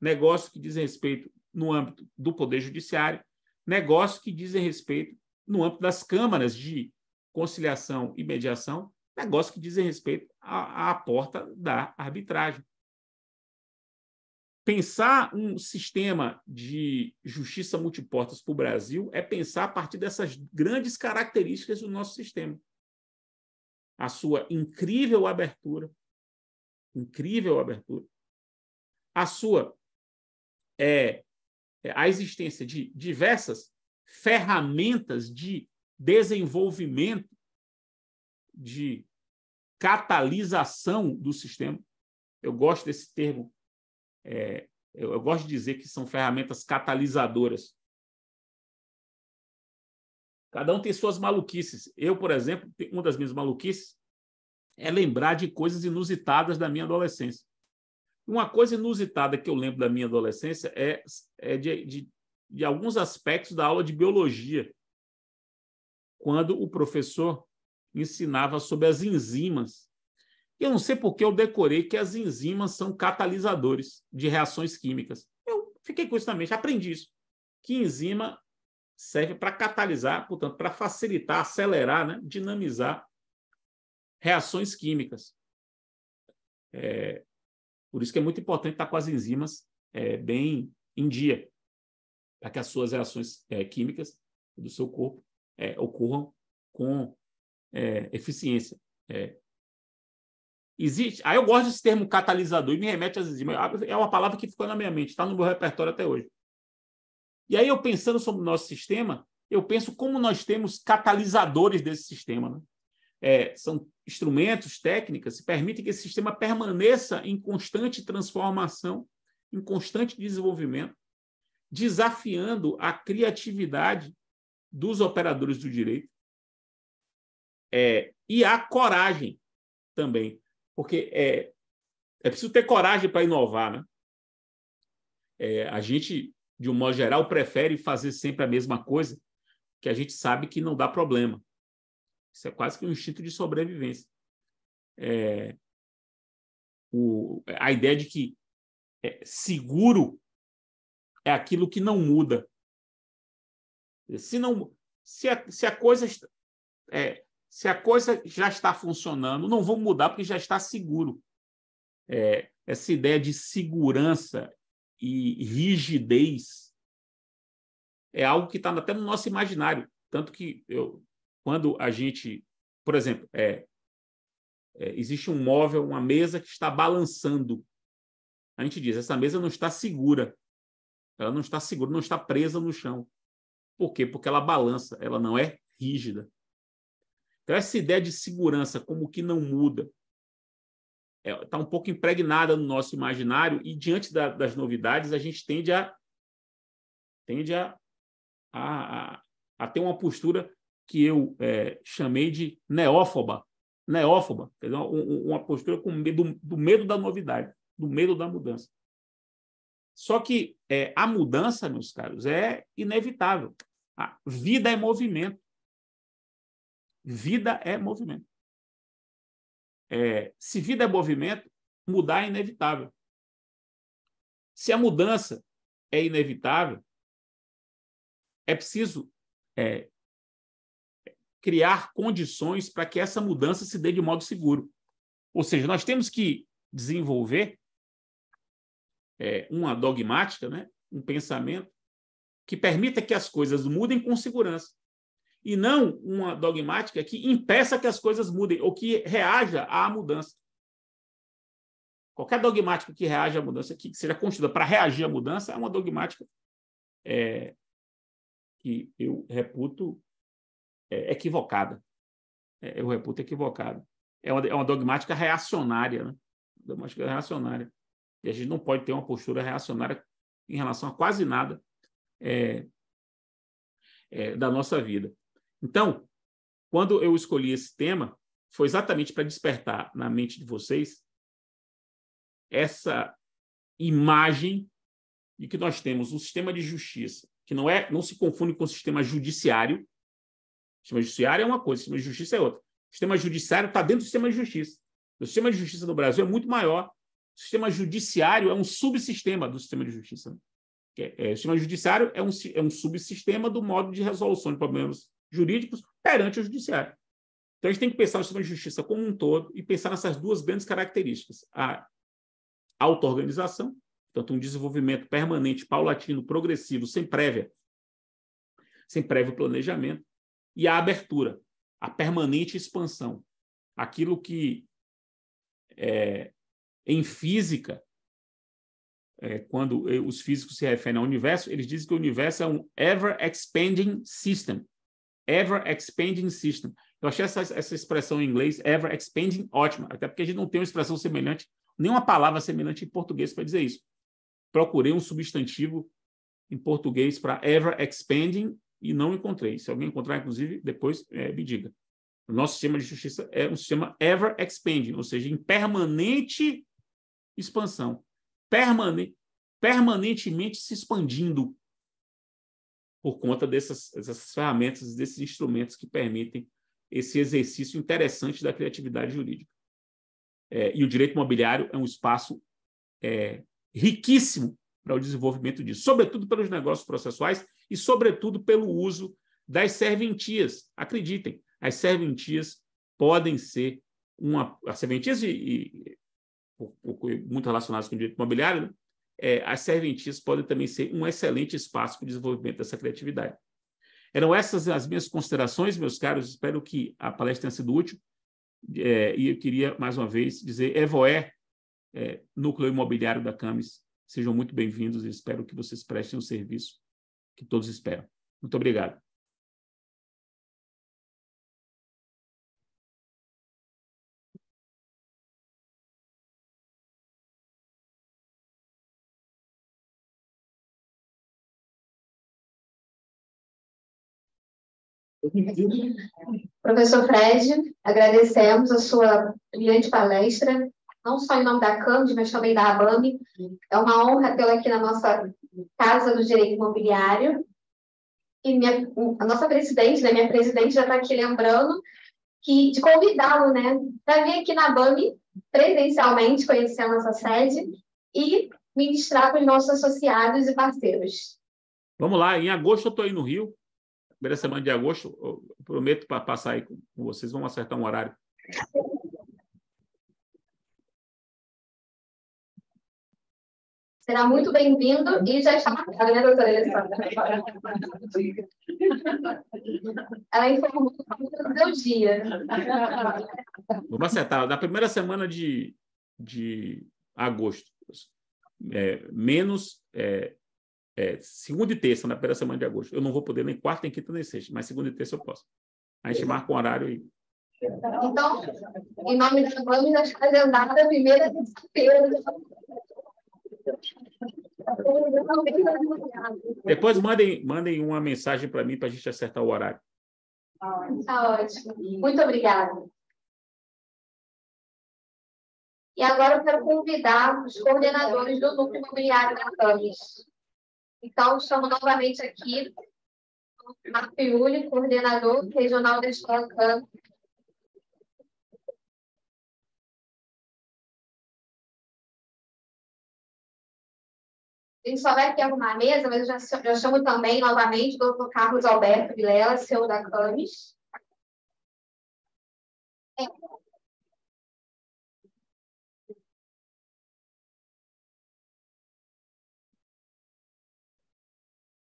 S6: negócios que dizem respeito no âmbito do Poder Judiciário, negócios que dizem respeito no âmbito das câmaras de conciliação e mediação, negócios que dizem respeito à, à porta da arbitragem. Pensar um sistema de justiça multiportas para o Brasil é pensar a partir dessas grandes características do nosso sistema. A sua incrível abertura, incrível abertura, a sua é, é, a existência de diversas ferramentas de desenvolvimento, de catalisação do sistema. Eu gosto desse termo. É, eu, eu gosto de dizer que são ferramentas catalisadoras. Cada um tem suas maluquices. Eu, por exemplo, uma das minhas maluquices é lembrar de coisas inusitadas da minha adolescência. Uma coisa inusitada que eu lembro da minha adolescência é, é de, de, de alguns aspectos da aula de biologia, quando o professor ensinava sobre as enzimas. Eu não sei porque eu decorei que as enzimas são catalisadores de reações químicas. Eu fiquei com isso na mente, aprendi isso. Que enzima serve para catalisar, portanto, para facilitar, acelerar, né, dinamizar reações químicas. É, por isso que é muito importante estar com as enzimas é, bem em dia, para que as suas reações é, químicas do seu corpo é, ocorram com é, eficiência. É. Existe. Aí eu gosto desse termo catalisador e me remete às enzimas. É uma palavra que ficou na minha mente, está no meu repertório até hoje. E aí eu pensando sobre o nosso sistema, eu penso como nós temos catalisadores desse sistema. Né? é, são instrumentos, técnicas que permitem que esse sistema permaneça em constante transformação, em constante desenvolvimento, desafiando a criatividade dos operadores do direito é, e a coragem também, porque é, é preciso ter coragem para inovar, né? É, a gente, de um modo geral, prefere fazer sempre a mesma coisa, que a gente sabe que não dá problema. Isso é quase que um instinto de sobrevivência. É, o, a ideia de que é, seguro é aquilo que não muda. Se, não, se, a, se a coisa é, se a coisa já está funcionando, não vou mudar porque já está seguro. É, essa ideia de segurança e rigidez é algo que está até no nosso imaginário. Tanto que eu, quando a gente, por exemplo, é, é, existe um móvel, uma mesa que está balançando. A gente diz, essa mesa não está segura. Ela não está segura, não está presa no chão. Por quê? Porque ela balança, ela não é rígida. Então, essa ideia de segurança como que não muda está é, tá um pouco impregnada no nosso imaginário e, diante da, das novidades, a gente tende a, tende a, a, a ter uma postura que eu é, chamei de neófoba, neófoba, quer dizer, uma, postura com medo do medo da novidade, do medo da mudança. Só que é, a mudança, meus caros, é inevitável. A vida é movimento. Vida é movimento. É, se vida é movimento, mudar é inevitável. Se a mudança é inevitável, é preciso é, criar condições para que essa mudança se dê de modo seguro. Ou seja, nós temos que desenvolver é, uma dogmática, né? um pensamento que permita que as coisas mudem com segurança. E não uma dogmática que impeça que as coisas mudem ou que reaja à mudança. Qualquer dogmática que reaja à mudança, que seja construída para reagir à mudança, é uma dogmática é, que eu reputo é, equivocada. É, eu reputo equivocada. É uma, é uma dogmática reacionária, né? Dogmática reacionária. E a gente não pode ter uma postura reacionária em relação a quase nada é, é, da nossa vida. Então, quando eu escolhi esse tema, foi exatamente para despertar na mente de vocês essa imagem de que nós temos um sistema de justiça que não é, não se confunde com o sistema judiciário, sistema judiciário é uma coisa, o sistema de justiça é outra. O sistema judiciário está dentro do sistema de justiça. O sistema de justiça no Brasil é muito maior. O sistema judiciário é um subsistema do sistema de justiça. É, o sistema judiciário é um, é um subsistema do modo de resolução de problemas jurídicos perante o judiciário. Então, a gente tem que pensar no sistema de justiça como um todo e pensar nessas duas grandes características. A auto-organização, portanto, um desenvolvimento permanente, paulatino, progressivo, sem prévia, sem prévio planejamento, e a abertura, a permanente expansão. Aquilo que, é, em física, é, quando os físicos se referem ao universo, eles dizem que o universo é um ever-expanding system. Ever-expanding system. Eu achei essa, essa expressão em inglês, ever-expanding, ótima, até porque a gente não tem uma expressão semelhante, nenhuma palavra semelhante em português para dizer isso. Procurei um substantivo em português para ever-expanding e não encontrei. Se alguém encontrar, inclusive, depois é, me diga. O nosso sistema de justiça é um sistema ever-expanding, ou seja, em permanente expansão permane permanentemente se expandindo por conta dessas, dessas ferramentas, desses instrumentos que permitem esse exercício interessante da criatividade jurídica. É, e o direito imobiliário é um espaço é, riquíssimo para o desenvolvimento disso, sobretudo pelos negócios processuais e, sobretudo, pelo uso das serventias. Acreditem, as serventias podem ser uma. As serventias e, e muito relacionadas com o direito imobiliário, né? É, as serventias podem também ser um excelente espaço para o desenvolvimento dessa criatividade. Eram essas as minhas considerações, meus caros. Espero que a palestra tenha sido útil. É, e eu queria, mais uma vez, dizer, Evoé, é, Núcleo Imobiliário da Camis, sejam muito bem-vindos espero que vocês prestem o serviço que todos esperam. Muito obrigado.
S1: Professor Fred, agradecemos a sua brilhante palestra, não só em nome da CAMD, mas também da ABAMI. É uma honra tê-la aqui na nossa Casa do Direito Imobiliário. E minha, a nossa presidente, né, minha presidente já está aqui lembrando que, de convidá-lo né, para vir aqui na ABAMI, presencialmente, conhecer a nossa sede e ministrar para os nossos associados e parceiros.
S6: Vamos lá, em agosto eu estou aí no Rio, primeira semana de agosto, eu prometo para passar aí com vocês, vamos acertar um horário.
S1: Será muito bem-vindo e já está marcado, né, doutora Alessandra? Ela informou do seu dia.
S6: Vamos acertar. Na primeira semana de, de agosto. É, menos é, é, segunda e terça, na primeira semana de agosto. Eu não vou poder nem quarta, nem quinta, nem sexta, mas segunda e terça eu posso. A gente marca um horário e.
S1: Então, em nome da Vamos, nós agendada a primeira terça-feira.
S6: Depois mandem, mandem uma mensagem para mim para a gente acertar o horário.
S1: Está ótimo. Muito obrigada. E agora eu quero convidar os coordenadores do Núcleo Imobiliário da CAMES então, estamos novamente aqui, Marco Yuli, coordenador regional da Escola Campo. Gente só vai aqui arrumar a mesa, mas eu já, já chamo também, novamente, o doutor Carlos Alberto Vilela, CEO da CAMES. É.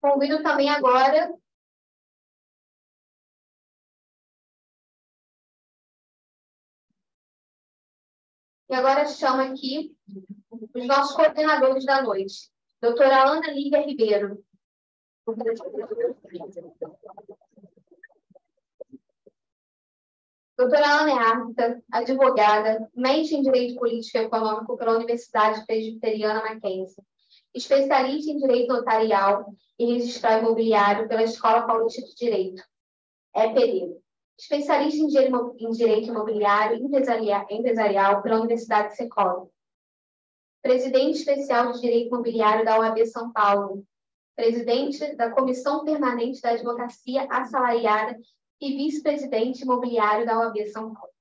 S1: Convido também agora E agora chamo aqui os nossos coordenadores da noite. Doutora Ana Lívia Ribeiro. Doutora Ana é árbitra, advogada, mente em Direito Político e Econômico pela Universidade Presbiteriana Mackenzie especialista em direito notarial e registral imobiliário pela Escola Paulista de Direito, EPD. Especialista em direito imobiliário empresarial pela Universidade de Secov. Presidente especial de Direito Imobiliário da UAB São Paulo. Presidente da Comissão Permanente da Advocacia Assalariada e vice-presidente imobiliário da UAB São Paulo.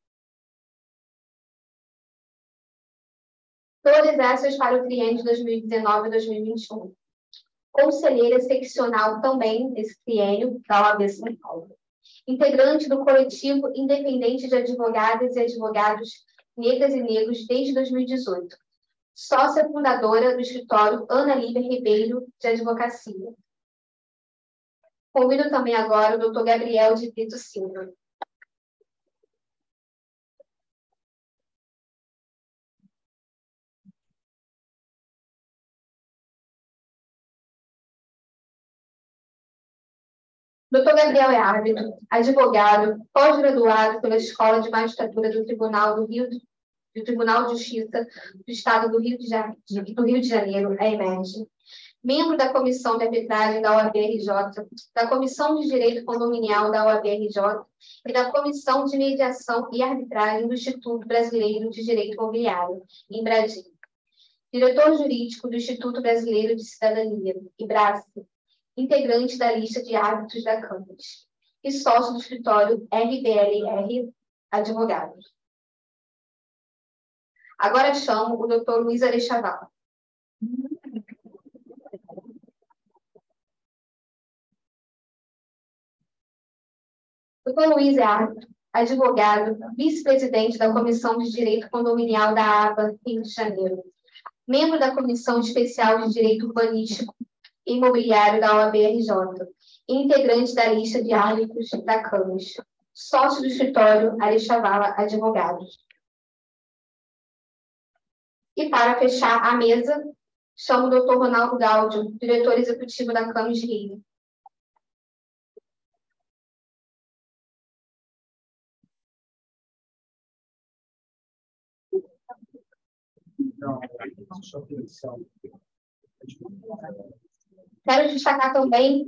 S1: todas essas para o triênio 2019 e 2021. Conselheira seccional também nesse triênio da OAB São Paulo. Integrante do coletivo independente de advogadas e advogados negras e negros desde 2018. Sócia fundadora do escritório Ana Lívia Ribeiro de Advocacia. Convido também agora o doutor Gabriel de Brito Silva. Dr. Gabriel é árbitro, advogado, pós-graduado pela Escola de Magistratura do Tribunal do Rio do Tribunal de Justiça do Estado do Rio de, Janeiro, do Rio de Janeiro, a EMERG. Membro da Comissão de Arbitragem da OAB-RJ, da Comissão de Direito Condominial da OAB-RJ e da Comissão de Mediação e Arbitragem do Instituto Brasileiro de Direito Imobiliário, em Brasília. Diretor jurídico do Instituto Brasileiro de Cidadania, IBRACE, integrante da lista de árbitros da Câmara e sócio do escritório RBLR Advogados. Agora chamo o doutor Luiz Arechaval. Doutor Luiz é árbitro, advogado, vice-presidente da Comissão de Direito Condominial da ABA, Rio de Janeiro, membro da Comissão Especial de Direito Urbanístico imobiliário da OAB-RJ, integrante da lista de árbitros da CAMES, sócio do escritório Arechavala Advogados. E para fechar a mesa, chamo o Dr. Ronaldo Gaudio, diretor executivo da CAMES Rio. Então, Quero destacar também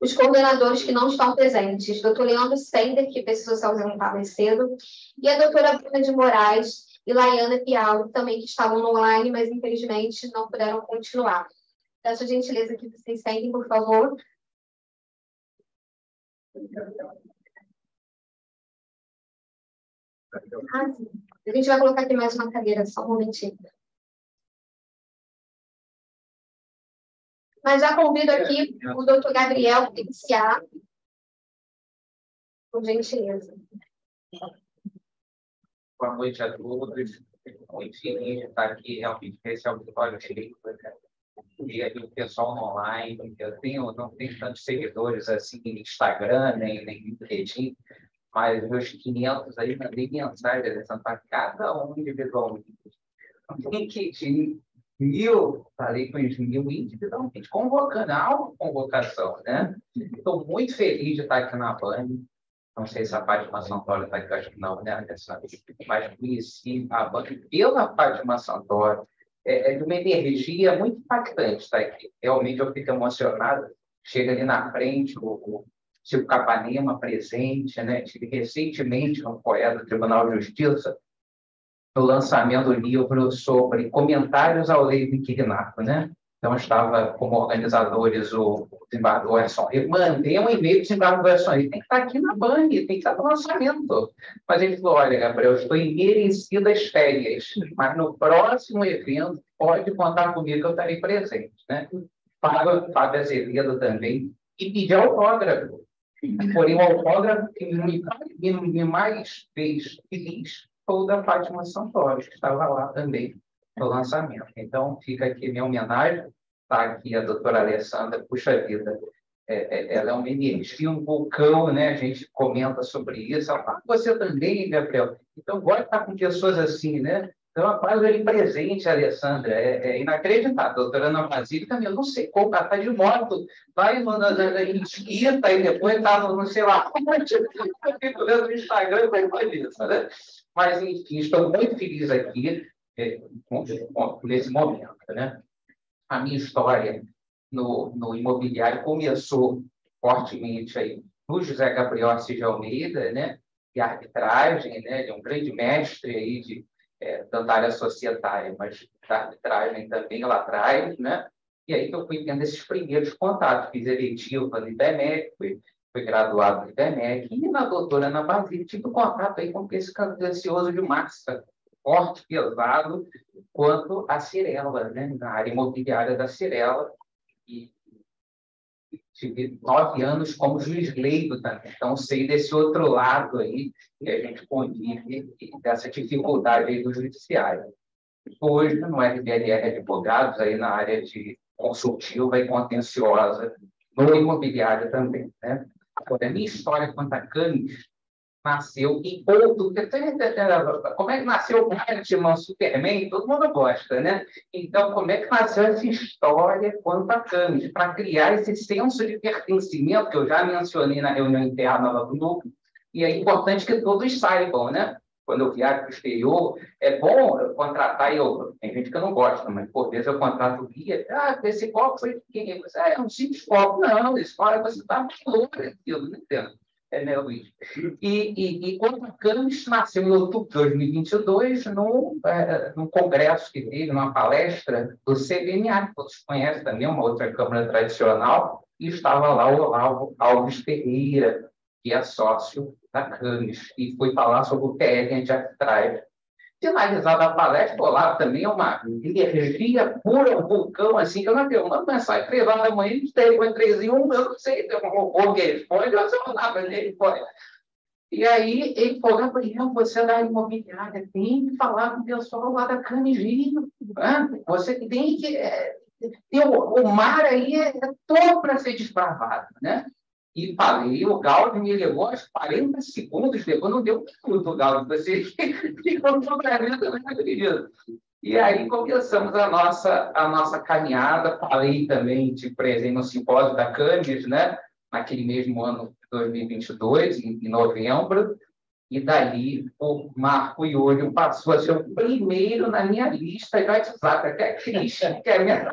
S1: os coordenadores que não estão presentes, doutor Leandro Sender, que precisou se ausentar mais cedo, e a doutora Bruna de Moraes e Laiana Pial, também que estavam online, mas infelizmente não puderam continuar. Peço gentileza que vocês sentem, por favor. Ah. A gente vai colocar aqui mais uma cadeira, só um momentinho. Mas já convido aqui o doutor Gabriel para iniciar, por gentileza.
S7: Boa noite a todos. Muito feliz de estar aqui, realmente, nesse auditório cheio. E aí o pessoal online, eu tenho, não tenho tantos seguidores assim no Instagram, nem, nem LinkedIn, mas meus 500 aí mandei mensagem para cada um individualmente. LinkedIn, mil, falei com os mil individualmente, convocando, a convocação, né? Estou muito feliz de estar aqui na BAN. Não sei se a Fátima Santoro está aqui, acho que não, né, Alessandra? Mas conheci a BAN pela Fátima Santoro. É, é de uma energia muito impactante estar aqui. Realmente eu fico emocionado. Chega ali na frente, o, o Silvio Capanema presente, né? Tive recentemente um poeta do Tribunal de Justiça, no lançamento do livro sobre comentários ao lei do inquilinato, né? Então, estava como organizadores o desembargador Edson mandei um e-mail para o desembargador tem que estar aqui na BAN, tem que estar no lançamento. Mas ele falou, olha, Gabriel, eu estou em merecidas férias, mas no próximo evento pode contar comigo que eu estarei presente. Né? Fábio, Fábio Azevedo também, e pedi autógrafo. Porém, o autógrafo que me, me mais fez feliz ou da Fátima Santoro, que estava lá também no lançamento. Então, fica aqui minha homenagem. Está aqui a doutora Alessandra, puxa vida, é, é, ela é uma energia, um vulcão, né? A gente comenta sobre isso. Ela fala, você também, Gabriel. Então, gosta de estar com pessoas assim, né? Então, a paz ali presente, Alessandra, é, é inacreditável. A doutora Ana Basílica, eu não sei como, ela está de moto, vai no, na, na, esquita e depois está no, não sei lá onde. Eu fico vendo no Instagram depois disso, né? Mas, enfim, estou muito feliz aqui é, nesse momento. Né? A minha história no, no imobiliário começou fortemente aí no José Gabriel Assis de Almeida, né? de arbitragem, né? ele é um grande mestre aí de, é, tanto área societária, mas da arbitragem também lá atrás, né? E aí que eu fui tendo esses primeiros contatos, fiz eletiva no IBMEC, foi graduado no IBMEC, e na doutora Ana Basílio, tive contato aí com esse candencioso de massa, forte, pesado, quanto a Cirela, né, na área imobiliária da Cirela, e tive nove anos como juiz leigo também. Então, sei desse outro lado aí que a gente convive dessa dificuldade aí do judiciário. Hoje, no RBLR Advogados, aí na área de consultiva e contenciosa, no imobiliário também. Né? Agora, a minha história quanto a Camis nasceu em outro. Como é que nasceu o Batman, Superman? Todo mundo gosta, né? Então, como é que nasceu essa história quanto a Camis? Para criar esse senso de pertencimento que eu já mencionei na reunião interna do grupo, e é importante que todos saibam, né? Quando eu viajo para o exterior, é bom eu contratar, eu, tem gente que eu não gosta, mas por vezes eu contrato o guia, ah, esse copo foi de quem? Ah, é um simples copo. Não, esse copo você está louco aquilo, não entendo é, né, Luiz? E, e, e quando a Camis nasceu em outubro de 2022, num, é, congresso que teve, numa palestra do CBMA, que todos conhecem também, uma outra Câmara tradicional, e estava lá o Alves Ferreira, que é sócio da Camis, e foi falar sobre o PL arbitragem. Finalizada a palestra, lá também é uma energia pura, um vulcão, assim, que eu não tenho uma mensagem, três horas da manhã, tem três e um, eu não sei, tem um robô que responde, eu sei lá, mas ele responde. E aí ele falou, Gabriel, você é da imobiliária, tem que falar com o pessoal lá da Canigino, né? você tem que... É, ter o, o mar aí é, é todo para ser desbravado, né? E falei, o Gaudio me levou aos 40 segundos, depois não deu um minuto, Gaudio, você ficou no também, acredito. E aí começamos a nossa, a nossa caminhada, falei também de presente no simpósio da Cândida, né? naquele mesmo ano de 2022, em, em novembro, e dali o Marco Iolio passou a ser o primeiro na minha lista de WhatsApp. Até Cris, que é a minha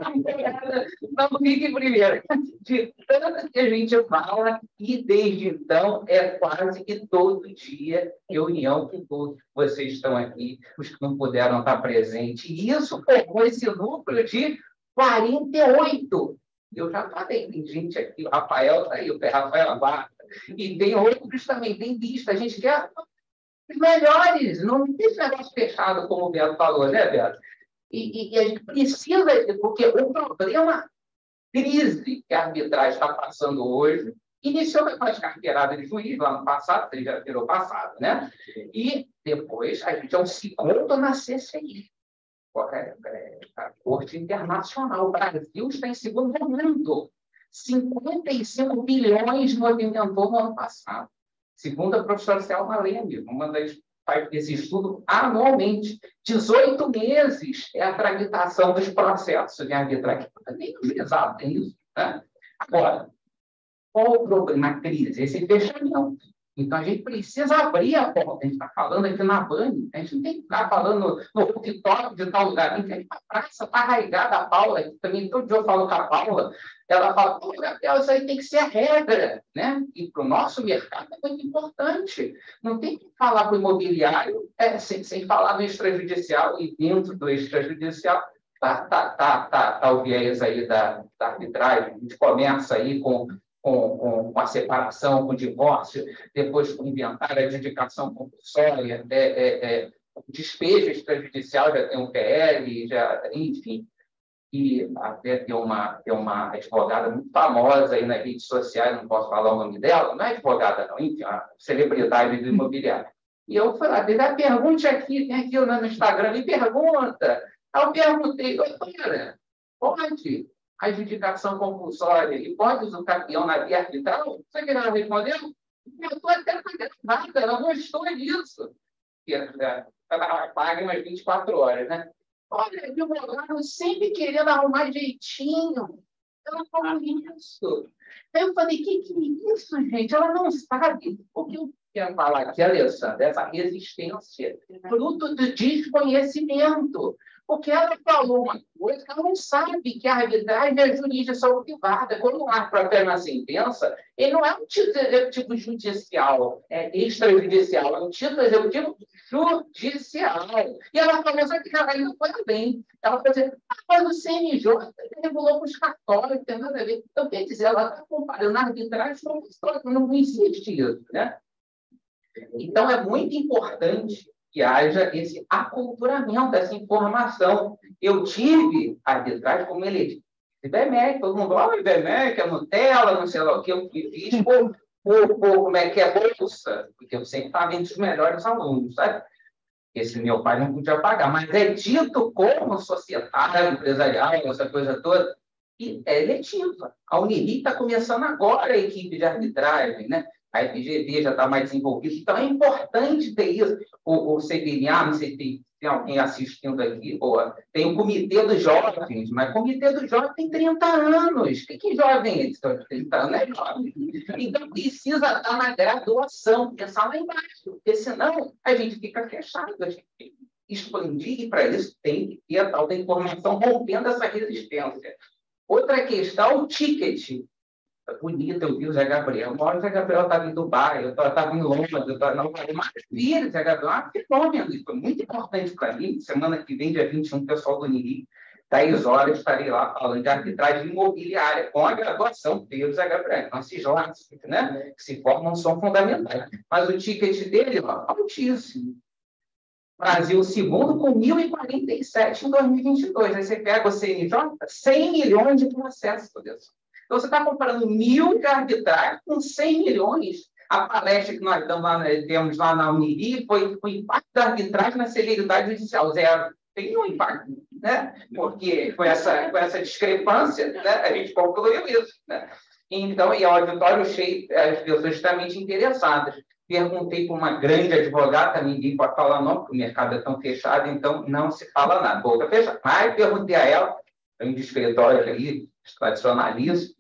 S7: não fique primeiro. De tanto que a gente fala, e desde então é quase que todo dia reunião com todos vocês estão aqui, os que não puderam estar presentes. E isso formou esse núcleo de 48. Eu já falei, tem gente aqui, o Rafael está aí, o Rafael Abarca, e tem outros também, tem lista. A gente quer os melhores, não tem esse negócio fechado, como o Beto falou, né, Beto? E, e, e a gente precisa, porque o problema, crise que a arbitragem está passando hoje, iniciou com as carteiradas de juiz lá no passado, ele já virou passado, né? E depois a gente é um segundo na CCI, a Corte Internacional. O Brasil está em segundo momento. 55 bilhões movimentou no ano passado. Segundo a professora Selma Leme, uma das faz esse estudo anualmente. 18 meses é a tramitação dos processos de arbitragem. Nem o tem isso. Né? Agora, qual o problema? A crise, esse fechamento. Então, a gente precisa abrir a porta. A gente está falando aqui na BANI, a gente não tem que ficar falando no rooftop de tal lugar. A gente que a praça, está arraigada a Paula. Também todo dia eu falo com a Paula. Ela fala, Pô, Gabriel, isso aí tem que ser a regra. Né? E para o nosso mercado é muito importante. Não tem que falar para o imobiliário é, sem, sem falar no extrajudicial e dentro do extrajudicial. Tá, tá, tá, tá, tá o viés aí da, da arbitragem. A gente começa aí com com, com, a separação, com o divórcio, depois com o inventário, a adjudicação compulsória, é, é, é, despejo extrajudicial, já tem um PL, já, enfim. E até tem uma, tem uma advogada muito famosa aí nas redes sociais, não posso falar o nome dela, não é advogada, não, enfim, a celebridade do imobiliário. E eu falei, ah, pergunte aqui, tem aqui no Instagram, me pergunta. Aí eu perguntei, doutora, pode a adjudicação compulsória e pode o campeão na via arbitral? Você que ela respondeu? Eu estou até gravada, ela gostou disso. Ela paga umas 24 horas, né? Olha, advogado sempre querendo arrumar jeitinho. Ela falou isso. Aí eu falei, que que é isso, gente? Ela não sabe. O que eu quero falar aqui, Alessandra, essa resistência, fruto do desconhecimento. Porque ela falou uma coisa que ela não sabe que a arbitragem é jurisdição privada. Quando o árbitro afirma a sentença, ele não é um título executivo judicial, é extrajudicial, é um título executivo judicial. E ela falou, só que ela ainda foi bem. Ela falou assim, ah, mas o CNJ regulou para os católicos, tem nada a ver. Então, quer dizer, ela está comparando a arbitragem com o histórico, não existe isso. Né? Então, é muito importante que haja esse aculturamento, essa informação. Eu tive arbitragem, como ele IBMEC, todo mundo, ó, oh, IBMEC, é Nutella, não sei lá o que, eu fiz por, por, por como é que é bolsa, porque eu sempre estava entre os melhores alunos, sabe? Esse meu pai não podia pagar, mas é dito como societário, empresarial, essa coisa toda, e é eletiva. A Uniri está começando agora a equipe de arbitragem, né? A FGV já está mais desenvolvida. Então, é importante ter isso. O, o CBNA, não sei se tem, alguém assistindo aqui, boa, tem o Comitê dos Jovens, mas o Comitê dos Jovens tem 30 anos. Que, que jovem é esse? 30 anos é jovem. Então, precisa estar na graduação, pensar lá embaixo, porque senão a gente fica fechado. A gente tem que expandir, e para isso tem que ter a tal da informação rompendo essa resistência. Outra questão, o ticket bonita, eu vi o Zé Gabriel. Uma hora o Zé Gabriel estava em Dubai, eu estava em Londres, eu estava não falei, mas filho, Zé Gabriel, ah, fenômeno, isso foi muito importante para mim. Semana que vem, dia 21, o pessoal do Niri, 10 horas, estarei lá falando de arbitragem imobiliária com a graduação pelo Zé Gabriel. Então, esses laços né, que se formam são fundamentais. Mas o ticket dele, ó, altíssimo. Brasil segundo com 1.047 em 2022. Aí você pega o CNJ, 100 milhões de processos, professor. Então, você está comparando mil de arbitragem com 100 milhões. A palestra que nós lá, temos lá na Uniri foi o impacto da arbitragem na celeridade judicial, zero. Tem um impacto, né? porque com essa, com essa discrepância, né? a gente concluiu isso. Né? Então, e o auditório cheio, as pessoas extremamente interessadas. Perguntei para uma grande advogada, ninguém pode falar não, porque o mercado é tão fechado, então não se fala nada. Boca fechada. Mas perguntei a ela, um escritório ali, tradicionalistas,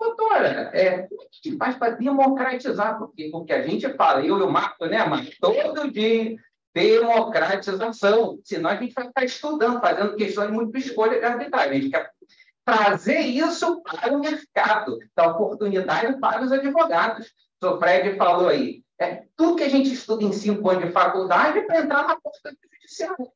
S7: doutora, é, como é que a gente faz para democratizar? Porque o que a gente fala, eu e o Marco, né, Marco, todo dia, democratização. Senão a gente vai ficar estudando, fazendo questões muito escolha de arbitragem. A gente quer trazer isso para o mercado, dar oportunidade para os advogados. O Fred falou aí, é, tudo que a gente estuda em cinco anos de faculdade para entrar na porta judiciária.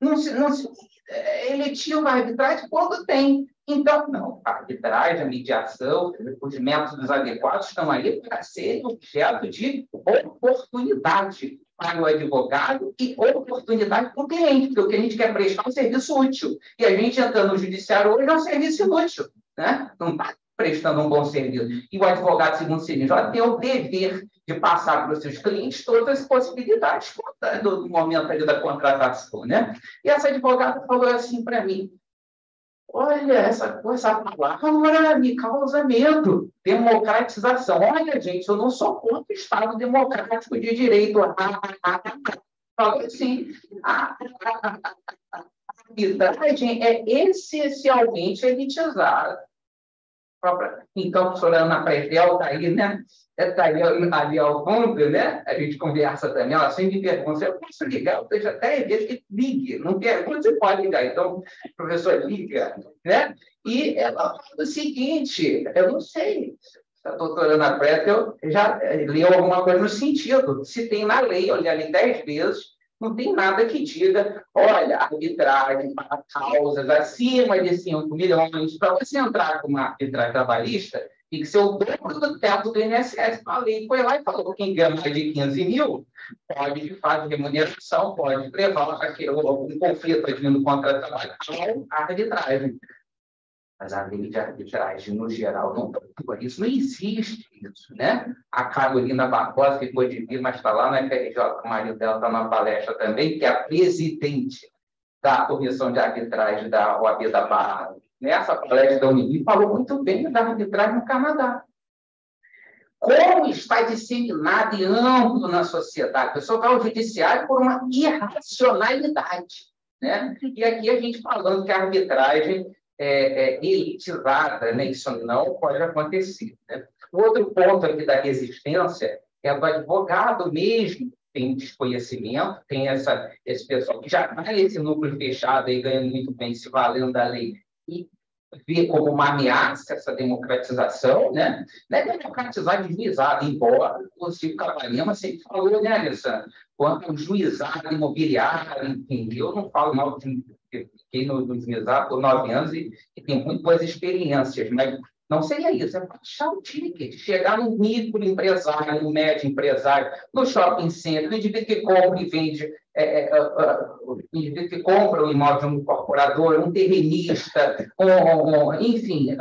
S7: Não se, não se, é eletivo a arbitragem quando tem. Então, não, a arbitragem, a mediação, os métodos adequados estão aí para serem objeto de oportunidade para o advogado e oportunidade para o cliente, porque o que a gente quer prestar é um serviço útil. E a gente entrando no judiciário hoje é um serviço inútil. Né? Não está prestando um bom serviço. E o advogado, segundo o CNJ, tem o dever de passar para os seus clientes todas as possibilidades do momento ali da contratação. Né? E essa advogada falou assim para mim, Olha, essa, essa palavra me causa medo. Democratização. Olha, gente, eu não sou contra o Estado democrático de direito. Falou assim, a, arbitragem é essencialmente elitizada. Então, a professora Ana Pretel está aí, né? Está ali, ali ao fundo, né? A gente conversa também, ela sempre pergunta, eu posso ligar? Eu vejo até vezes que ligue, não pergunta, você pode ligar. Então, professor, liga, né? E ela fala o seguinte, eu não sei, a doutora Ana Pretel já leu alguma coisa no sentido, se tem na lei, olha ali dez vezes, não tem nada que diga, olha, arbitragem para causas acima de 5 milhões. Para você entrar com uma arbitragem trabalhista, tem que ser o dobro do teto do INSS. A lei foi lá e falou: quem ganha mais de 15 mil pode, de fato, remuneração, pode levar aquele, um conflito advindo contra trabalho à arbitragem mas a lei de arbitragem, no geral, não por isso. Não existe isso, né? A Carolina Barbosa ficou de vir, mas está lá na FRJ, o marido dela está na palestra também, que é a presidente da Comissão de Arbitragem da OAB da Barra. Nessa palestra da Univi, falou muito bem da arbitragem no Canadá. Como está disseminado e amplo na sociedade. A pessoa vai ao judiciário por uma irracionalidade. Né? E aqui a gente falando que a arbitragem é, é, elitizada, né? isso não pode acontecer. Né? Outro ponto aqui da resistência é do advogado mesmo tem desconhecimento, tem essa, esse pessoal que já está nesse núcleo fechado e ganhando muito bem, se valendo da lei, e vê como uma ameaça essa democratização, né? Não é democratizar de juizado, embora o Chico Cavalema sempre falou, né, Alessandro? Quanto ao juizado imobiliário, enfim, eu não falo mal de fiquei no, no por nove anos e, e tenho muito boas experiências, mas Não seria isso, é baixar o ticket, chegar no micro empresário, no médio empresário, no shopping center, no indivíduo que compra e vende, é, é, é, é o indivíduo que compra o imóvel um incorporador, um terrenista, um, um, enfim,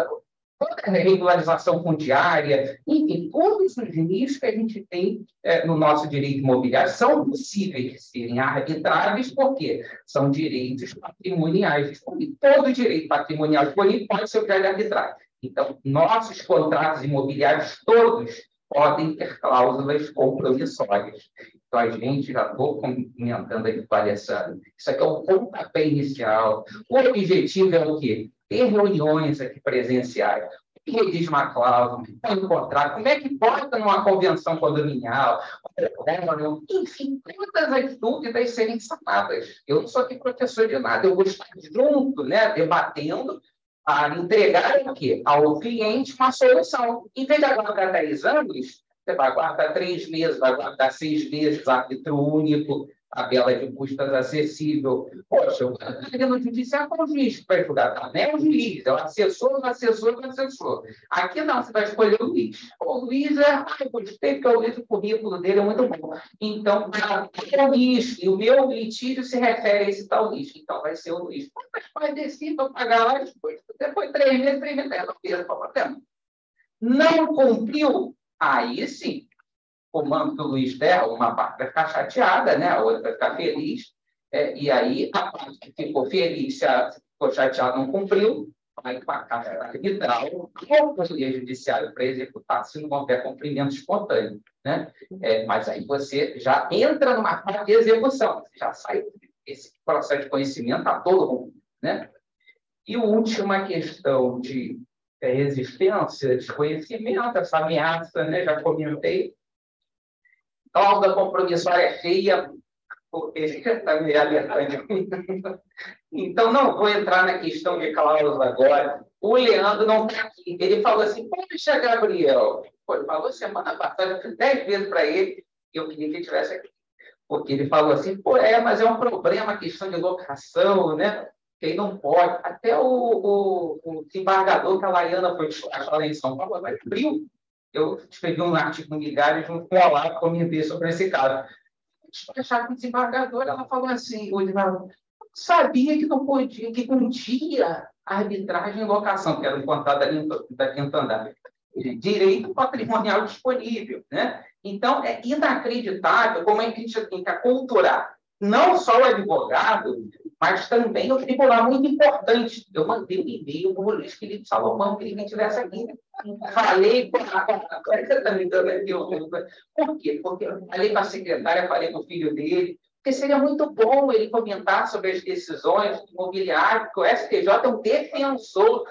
S7: toda a regularização fundiária, enfim, todos os nichos que a gente tem é, no nosso direito imobiliário são possíveis de serem arbitráveis, porque são direitos patrimoniais disponíveis. Todo direito patrimonial disponível pode ser objeto de arbitragem. Então, nossos contratos imobiliários todos podem ter cláusulas compromissórias. Então, a gente já estou comentando aqui variação. Isso aqui é o pontapé inicial. O objetivo é o quê? ter reuniões aqui presenciais, redige uma cláusula, encontrar, como é que bota numa convenção condominial, enfim, todas as dúvidas serem sanadas. Eu não sou aqui professor de nada, eu vou estar junto, né, debatendo, a entregar o quê? ao cliente uma solução. Em vez de aguardar 10 anos, você vai aguardar três meses, vai aguardar seis meses, árbitro único, tabela de custas acessível. Poxa, quero no judiciário com o juiz para julgar, tá? não é o juiz, é o assessor, o assessor, o assessor. Aqui não, você vai escolher o Luiz. O Luiz é, ah, eu gostei, porque o Luiz, o currículo dele é muito bom. Então, é o e o meu litígio se refere a esse tal Luiz. Então, vai ser o Luiz. Mas pode descer para pagar lá depois. Depois, três meses, três meses, não fez, não cumpriu, aí sim, comando que o Luiz der, uma parte vai ficar chateada, né? a outra vai ficar feliz, é, e aí a parte que ficou feliz, se a, ficou chateada, não cumpriu, vai para a caixa arbitral ou para o judiciário para executar, se não houver cumprimento espontâneo. Né? É, mas aí você já entra numa parte de execução, já sai esse processo de conhecimento a todo mundo. Né? E a última questão de resistência, desconhecimento, essa ameaça, né? já comentei, cláusula compromissória é feia, porque está me alertando. então, não vou entrar na questão de cláusula agora. O Leandro não está aqui. Ele falou assim, poxa, Gabriel. Ele falou semana passada, eu dez vezes para ele, eu queria que ele estivesse aqui. Porque ele falou assim, pô, é, mas é um problema a questão de locação, né? Quem não pode. Até o, o, o desembargador que a Laiana foi lá em São Paulo, vai abriu eu escrevi um artigo no Migalha junto com o Olavo, comentei sobre esse caso. Despachar com o desembargador, ela falou assim, o desembargador, sabia que não podia, que podia arbitragem e locação, que era um contrato da, quinta andar. Direito patrimonial disponível. Né? Então, é inacreditável como a gente tem que aculturar não só o advogado, mas também o tribunal muito importante. Eu mandei um e-mail para o Luiz Felipe Salomão, que ele estivesse aqui. Falei com a. Por quê? Porque eu falei com a secretária, falei com o filho dele, porque seria muito bom ele comentar sobre as decisões imobiliárias, porque o STJ é um defensor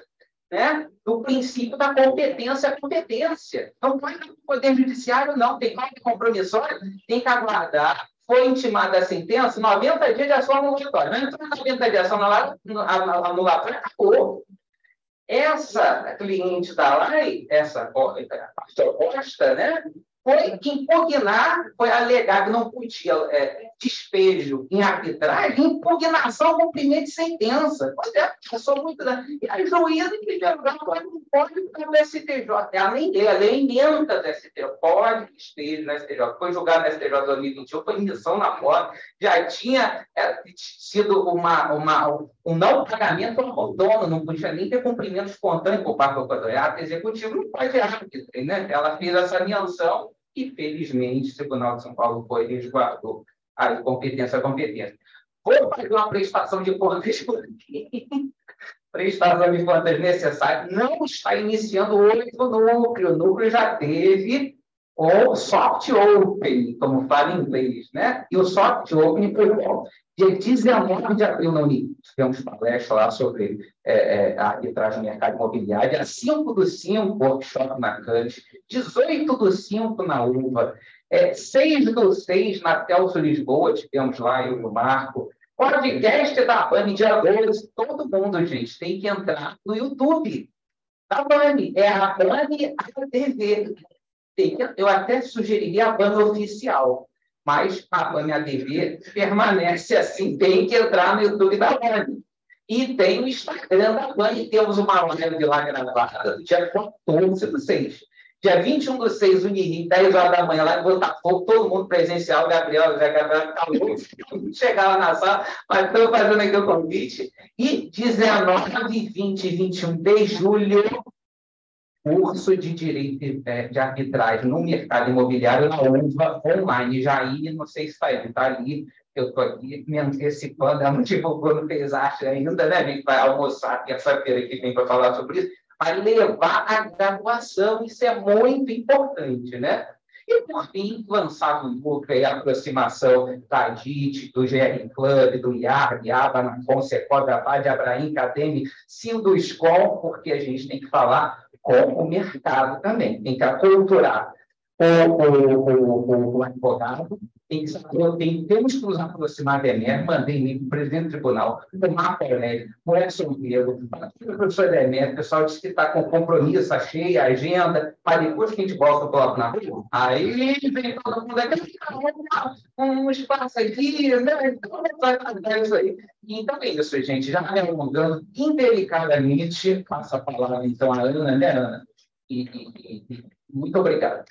S7: né, do princípio da competência competência. Não vai o Poder Judiciário, não. Tem mais compromissório, tem que aguardar foi intimada a sentença, 90 dias de ação anulatória. Não entrou 90 dias de ação anulatória, acabou. Essa cliente da LAI, essa proposta, né, foi impugnar, foi alegar que não podia é, despejo em arbitragem, impugnação cumprimento de sentença. Pois é, eu sou muito. Da... E a juíza, em primeiro lugar, não pode ficar no STJ. Ela nem lê, ela emenda do STJ. Pode despejo no STJ. Foi julgado no STJ em 2021, foi emissão na foto, já tinha é, sido uma, uma, um não pagamento ao não podia nem ter cumprimento espontâneo por parte do Equatorial Executivo, não pode árbitro. Né? Ela fez essa menção e, felizmente, o Tribunal de São Paulo foi resguardou a competência a competência. Vou fazer uma prestação de contas prestação de contas necessária. Não está iniciando outro núcleo. O núcleo já teve o soft open, como fala em inglês, né? E o soft open foi dia 19 de abril na Uni. Tivemos palestra lá sobre é, é, arbitragem no mercado imobiliário. Dia 5 do 5, workshop na CANT. 18 do 5 na UVA. É, 6 do 6 na Telso Lisboa, tivemos lá eu e o Marco. Podcast da BANI, dia 12. Todo mundo, gente, tem que entrar no YouTube da BANI. É a BANI ATV. Eu até sugeriria a BANI oficial mas a BANI ADV permanece assim, tem que entrar no YouTube da BANI. E tem o Instagram da Band, temos uma live lá gravada, dia 14 do 6. Dia 21 do 6, Unirim, 10 horas da manhã, lá em Botafogo, todo mundo presencial, Gabriel, Zé Gabriel, tá louco, chegava na sala, mas estou fazendo aqui o convite. E 19, 20 e 21 de julho, curso de direito é, de arbitragem no mercado imobiliário na UVA online. Jair, não sei se está está ali. Eu estou aqui me antecipando, ela não divulgou no Pesarte ainda, né? A gente vai almoçar terça-feira que vem para falar sobre isso a levar a graduação. Isso é muito importante, né? E, por fim, lançar no lucro a aproximação da DIT, do GR Club, do IARB, ABA, Secov, Abad, Abraim, Cademe, Sinduscom, porque a gente tem que falar com o mercado também, tem que aculturar o, o, advogado, tem que saber, tem, temos que nos aproximar da ENER, mandei para o presidente do tribunal, para o Marco Aurélio, para o professor da ENER, o pessoal disse que está com compromisso, está cheia a agenda, para depois que a gente volta o bloco na rua. Aí vem todo mundo aqui, um espaço aqui, né? Então. Então é isso, gente. Já me alongando indelicadamente, passo a palavra então à Ana, né, Ana? E, e, e muito obrigado.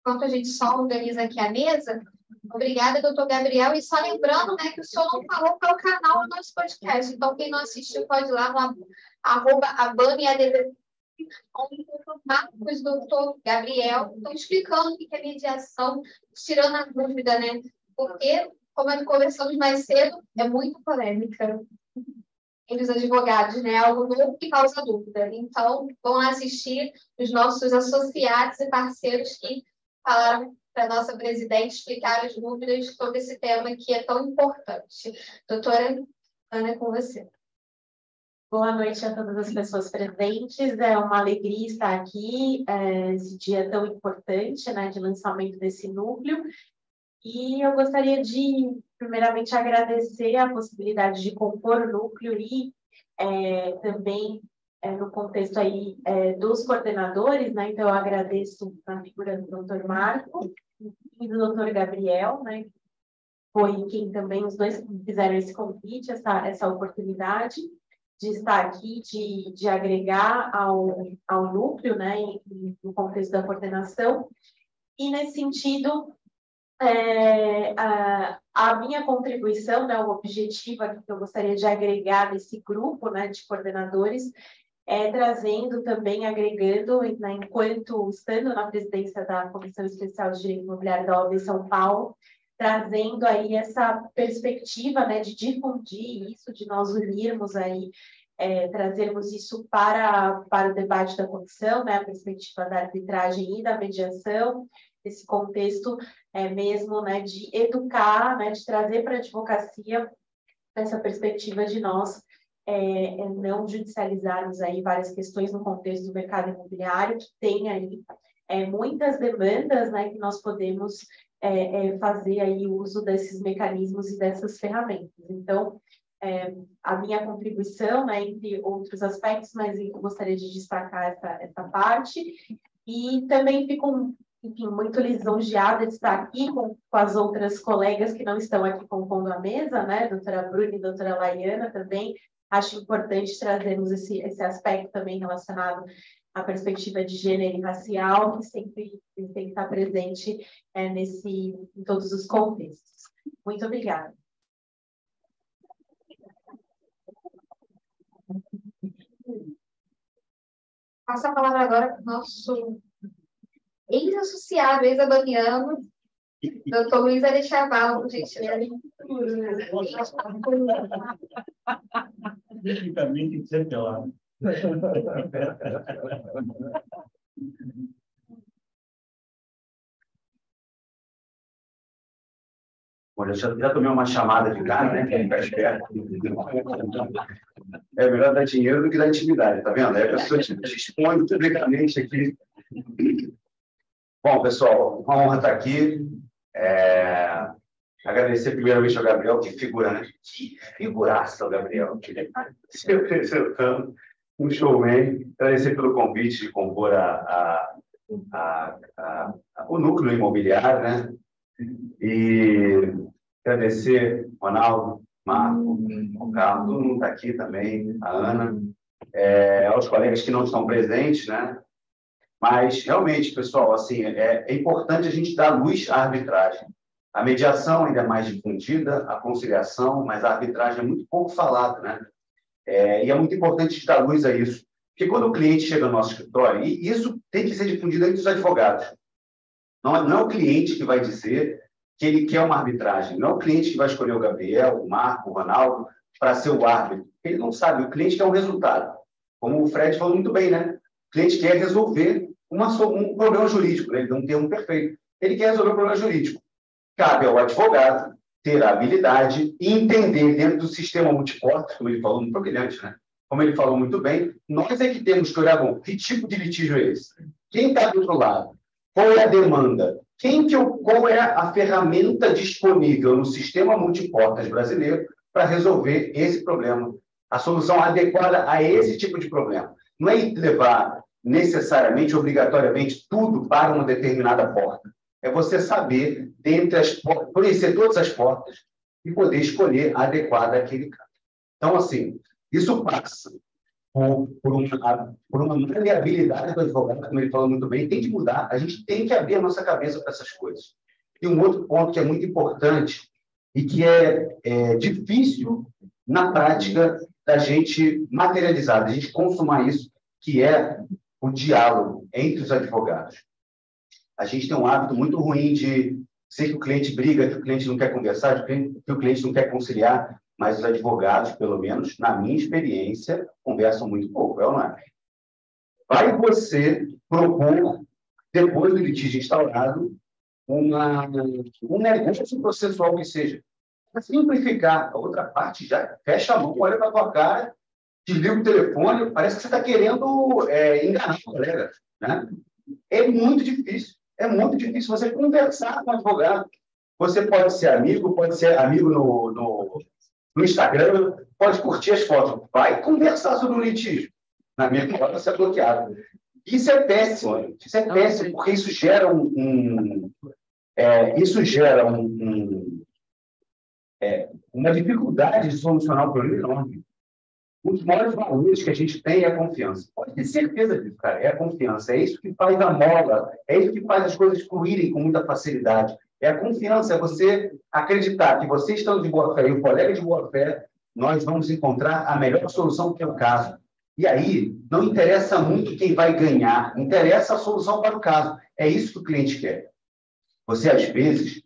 S1: Enquanto a gente só organiza aqui a mesa, obrigada, doutor Gabriel. E só lembrando né, que o senhor não falou qual o canal do nosso podcast. Então, quem não assistiu, pode ir lá no arroba abaniadv Marcos, doutor Gabriel, estão explicando o que é mediação, tirando a dúvida, né? Porque, como nós conversamos mais cedo, é muito polêmica entre os advogados, né? Algo novo que causa dúvida. Então, vão assistir os nossos associados e parceiros que falaram para a nossa presidente explicar as dúvidas sobre esse tema que é tão importante. Doutora Ana, é com você.
S2: Boa noite a todas as pessoas presentes. É uma alegria estar aqui, é, esse dia tão importante, né, de lançamento desse núcleo. E eu gostaria de, primeiramente, agradecer a possibilidade de compor o núcleo e é, também é, no contexto aí é, dos coordenadores, né? Então, eu agradeço a figura do doutor Marco e do doutor Gabriel, né? Foi quem também, os dois fizeram esse convite, essa, essa oportunidade de estar aqui, de, de agregar ao, ao núcleo, né? No contexto da coordenação. E, nesse sentido, é, a, a, minha contribuição, né, o objetivo aqui que eu gostaria de agregar nesse grupo né, de coordenadores é trazendo também, agregando, né, enquanto estando na presidência da Comissão Especial de Direito Imobiliário da OAB São Paulo, trazendo aí essa perspectiva né, de difundir isso, de nós unirmos aí, é, trazermos isso para, para o debate da comissão, né, a perspectiva da arbitragem e da mediação, esse contexto é, mesmo né, de educar, né, de trazer para a advocacia essa perspectiva de nós é, é, não judicializarmos aí várias questões no contexto do mercado imobiliário, que tem aí é, muitas demandas né, que nós podemos é, é, fazer aí uso desses mecanismos e dessas ferramentas. Então, é, a minha contribuição, né, entre outros aspectos, mas eu gostaria de destacar essa, essa parte, e também fico enfim, muito lisonjeada de estar aqui com, com, as outras colegas que não estão aqui compondo a mesa, né? Doutora Bruna e doutora Laiana também. Acho importante trazermos esse, esse aspecto também relacionado à perspectiva de gênero e racial, que sempre tem que estar presente é, nesse, em todos os contextos. Muito obrigada.
S1: Passo a palavra agora para o nosso ex-associado, ex-abaniano, doutor Luiz Arechaval, por gentileza.
S8: Tecnicamente tem que ser pelado.
S9: Bom, já, já tomei uma chamada de cara, né? Quem está esperto. É melhor dar dinheiro do que dar intimidade, tá vendo? Aí a pessoa te expõe publicamente aqui. Bom, pessoal, uma honra estar aqui. É... Agradecer primeiramente ao Gabriel, que figura, né? Que figuraça o Gabriel, que se apresentando, um showman. Agradecer pelo convite de compor a, a, a, o núcleo imobiliário, né? E agradecer Ronaldo, Marco, o Carlos, todo mundo está aqui também, a Ana, é, aos colegas que não estão presentes, né? Mas, realmente, pessoal, assim, é, é importante a gente dar luz à arbitragem. A mediação ainda é mais difundida, a conciliação, mas a arbitragem é muito pouco falada, né? É, e é muito importante dar luz a isso. Porque quando o cliente chega no nosso escritório, e isso tem que ser difundido entre os advogados. Não, não é o cliente que vai dizer que ele quer uma arbitragem. Não é o cliente que vai escolher o Gabriel, o Marco, o Ronaldo para ser o árbitro. Ele não sabe, o cliente quer um resultado. Como o Fred falou muito bem, né? O cliente quer resolver uma, um problema jurídico, né? ele deu um termo perfeito. Ele quer resolver um problema jurídico. Cabe ao advogado ter a habilidade e entender dentro do sistema multiportas, como ele falou, muito brilhante, né? Como ele falou muito bem, nós é que temos que olhar, bom, que tipo de litígio é esse? Quem está do outro lado? Qual é a demanda? Quem que, qual é a ferramenta disponível no sistema multiportas brasileiro para resolver esse problema? A solução adequada a esse tipo de problema. Não é levar necessariamente, obrigatoriamente, tudo para uma determinada porta. É você saber, dentre as portas, conhecer todas as portas e poder escolher a adequada àquele caso. Então, assim, isso passa por, por, uma, por uma maleabilidade do advogado, como ele falou muito bem, tem que mudar. A gente tem que abrir a nossa cabeça para essas coisas. E um outro ponto que é muito importante e que é, é difícil, na prática, da gente materializar, da gente consumar isso, que é o diálogo entre os advogados. A gente tem um hábito muito ruim de ser que o cliente briga, que o cliente não quer conversar, que o cliente não quer conciliar, mas os advogados, pelo menos na minha experiência, conversam muito pouco, é ou não é? Vai você propor, depois do litígio instaurado, uma, um negócio processual que seja. Para simplificar, a outra parte já fecha a mão, olha para a tua cara desliga o telefone, parece que você está querendo é, enganar o colega. Né? É muito difícil. É muito difícil você conversar com um advogado. Você pode ser amigo, pode ser amigo no, no, no Instagram, pode curtir as fotos. Vai conversar sobre o litígio. Na minha opinião, você é bloqueado. Isso é péssimo. Isso é péssimo, porque isso gera um. um é, isso gera um, um é, uma dificuldade de solucionar o problema enorme. Um dos maiores valores que a gente tem é a confiança. Pode ter certeza disso, cara. É a confiança. É isso que faz a mola. É isso que faz as coisas fluírem com muita facilidade. É a confiança. É você acreditar que você estando de boa fé e o colega de boa fé, nós vamos encontrar a melhor solução para o teu caso. E aí, não interessa muito quem vai ganhar. Interessa a solução para o caso. É isso que o cliente quer. Você, às vezes,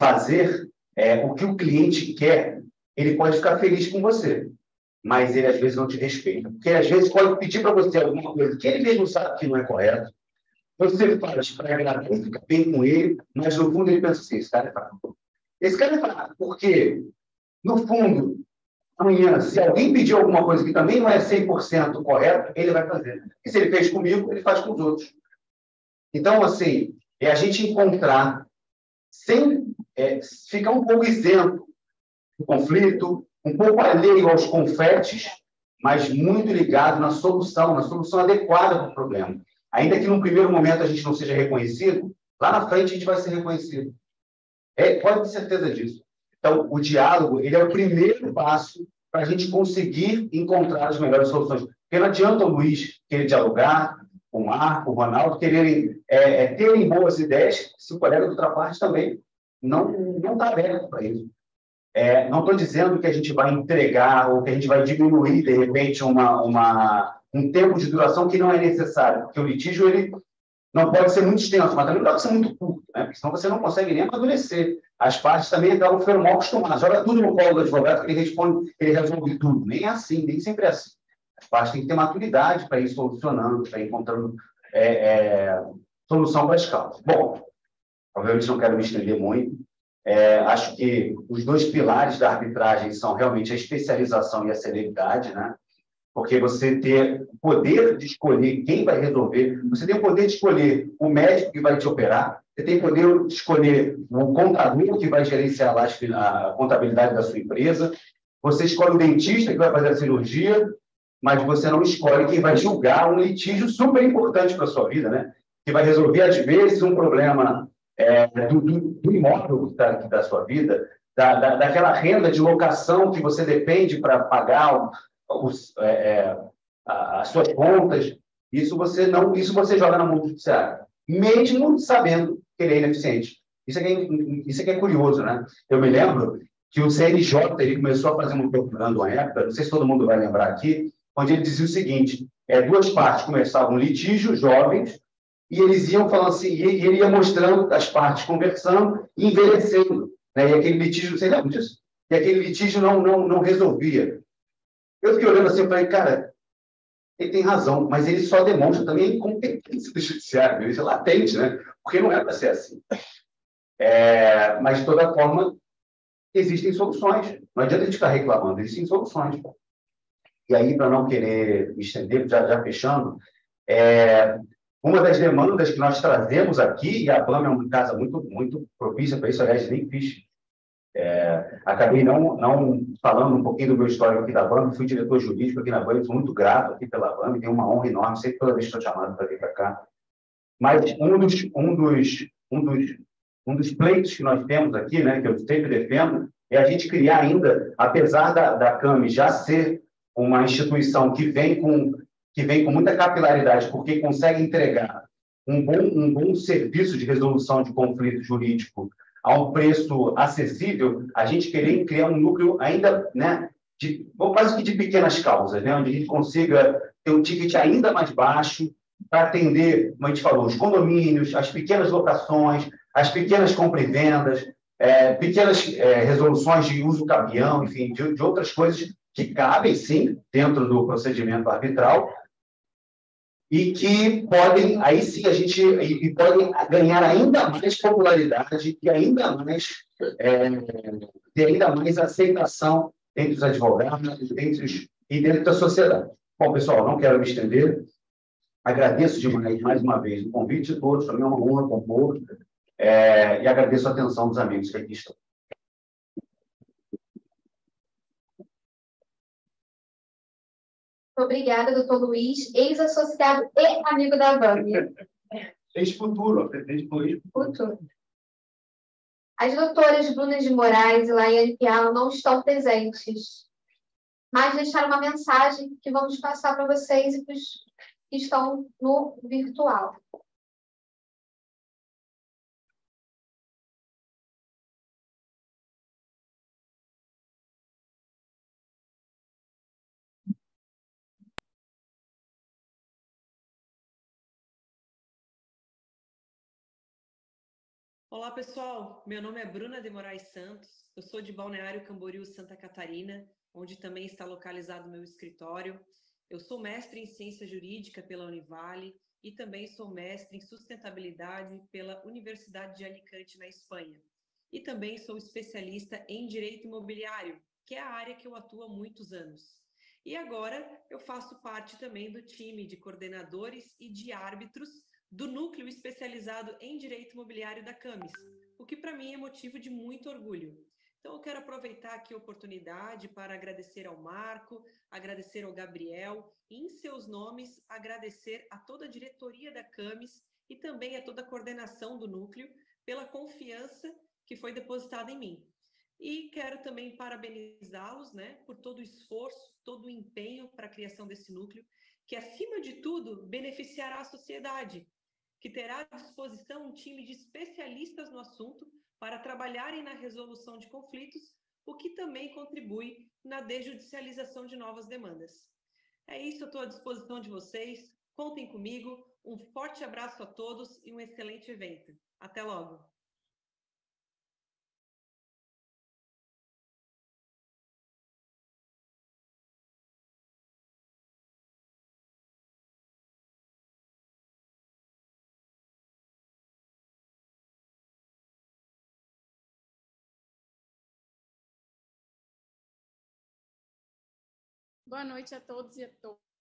S9: fazer é, o que o cliente quer, ele pode ficar feliz com você mas ele às vezes não te respeita. Porque às vezes pode pedir para você alguma coisa que ele mesmo sabe que não é correto. Você faz para agradar fica bem com ele, mas no fundo ele pensa assim: esse cara é fraco. Esse cara é fraco, porque no fundo, amanhã, se alguém pedir alguma coisa que também não é 100% correto, ele vai fazer. E se ele fez comigo, ele faz com os outros. Então, assim, é a gente encontrar, sem é, ficar um pouco isento do conflito, um pouco alheio aos confetes, mas muito ligado na solução, na solução adequada para o problema. Ainda que no primeiro momento a gente não seja reconhecido, lá na frente a gente vai ser reconhecido. É, pode ter certeza disso. Então, o diálogo ele é o primeiro passo para a gente conseguir encontrar as melhores soluções. Porque não adianta o Luiz querer dialogar, o Marco, o Ronaldo, quererem é, é, terem boas ideias, se o colega do outra parte também não está aberto para isso. É, não estou dizendo que a gente vai entregar ou que a gente vai diminuir, de repente, uma, uma, um tempo de duração que não é necessário, porque o litígio ele não pode ser muito extenso, mas também não pode ser muito curto, né? porque senão você não consegue nem amadurecer. As partes também acabam ficando mal acostumadas. Joga tudo no colo do advogado, que ele responde, ele resolve tudo. Nem é assim, nem sempre é assim. As partes têm que ter maturidade para ir solucionando, para ir encontrando é, é, solução para as causas. Bom, obviamente não quero me estender muito, é, acho que os dois pilares da arbitragem são realmente a especialização e a celeridade, né? Porque você ter o poder de escolher quem vai resolver, você tem o poder de escolher o médico que vai te operar, Você tem poder de escolher o contador que vai gerenciar a contabilidade da sua empresa. Você escolhe o dentista que vai fazer a cirurgia, mas você não escolhe quem vai julgar um litígio super importante para a sua vida, né? Que vai resolver, às vezes, um problema é, do, do, do, imóvel que está da sua vida, da, da, daquela renda de locação que você depende para pagar os, é, é as suas contas. Isso você não, isso você joga na mão do judiciário, mesmo sabendo que ele é ineficiente. Isso é, isso é, é curioso, né? Eu me lembro que o CNJ ele começou a fazer um propaganda uma época, não sei se todo mundo vai lembrar aqui, onde ele dizia o seguinte: é, duas partes começavam litígio, jovens, e eles iam falando assim, e ele ia mostrando as partes conversando envelhecendo. Né? E aquele litígio, você lembra disso? E aquele litígio não, não, não resolvia. Eu fiquei olhando assim e falei, cara, ele tem razão, mas ele só demonstra também a incompetência do judiciário, isso é latente, né? Porque não é para ser assim. É, mas, de toda forma, existem soluções. Não adianta a gente ficar reclamando, existem soluções. E aí, para não querer me estender, já, já fechando, é, uma das demandas que nós trazemos aqui, e a BAM é uma casa muito, muito propícia para isso, aliás, nem fiz. É, acabei não, não falando um pouquinho do meu histórico aqui da BAM, fui diretor jurídico aqui na BAM, sou muito grato aqui pela BAM, tenho uma honra enorme, sempre toda vez que estou chamado para vir para cá. Mas um dos, um, dos, um, dos, um dos pleitos que nós temos aqui, né, que eu sempre defendo, é a gente criar ainda, apesar da, da CAMI já ser uma instituição que vem com que vem com muita capilaridade, porque consegue entregar um bom, um bom serviço de resolução de conflito jurídico a um preço acessível, a gente querer criar um núcleo ainda, né, de, quase que de pequenas causas, né, onde a gente consiga ter um ticket ainda mais baixo para atender, como a gente falou, os condomínios, as pequenas locações, as pequenas compras e vendas, é, pequenas é, resoluções de uso capião, enfim, de, de outras coisas que cabem, sim, dentro do procedimento arbitral, e que podem, aí sim, a gente e, podem ganhar ainda mais popularidade e ainda mais, é, ter ainda mais aceitação entre os advogados entre os, e dentro da sociedade. Bom, pessoal, não quero me estender. Agradeço demais, mais uma vez, o convite de todos. Também é uma honra compor. É, e agradeço a atenção dos amigos que aqui estão.
S1: Obrigada, doutor Luiz, ex-associado e amigo da Vânia.
S9: Ex-futuro, ex-futuro.
S1: As doutoras Bruna de Moraes e Laiane Piano não estão presentes, mas deixaram uma mensagem que vamos passar para vocês e para os que estão no virtual.
S10: Olá, pessoal. Meu nome é Bruna de Moraes Santos. Eu sou de Balneário Camboriú, Santa Catarina, onde também está localizado meu escritório. Eu sou mestre em ciência jurídica pela Univale e também sou mestre em sustentabilidade pela Universidade de Alicante, na Espanha. E também sou especialista em direito imobiliário, que é a área que eu atuo há muitos anos. E agora eu faço parte também do time de coordenadores e de árbitros do núcleo especializado em direito imobiliário da Camis, o que para mim é motivo de muito orgulho. Então, eu quero aproveitar aqui a oportunidade para agradecer ao Marco, agradecer ao Gabriel, e em seus nomes, agradecer a toda a diretoria da Camis e também a toda a coordenação do núcleo pela confiança que foi depositada em mim. E quero também parabenizá-los né, por todo o esforço, todo o empenho para a criação desse núcleo, que, acima de tudo, beneficiará a sociedade, que terá à disposição um time de especialistas no assunto para trabalharem na resolução de conflitos, o que também contribui na desjudicialização de novas demandas. É isso, eu estou à disposição de vocês. Contem comigo. Um forte abraço a todos e um excelente evento. Até logo!
S11: Boa noite a todos e a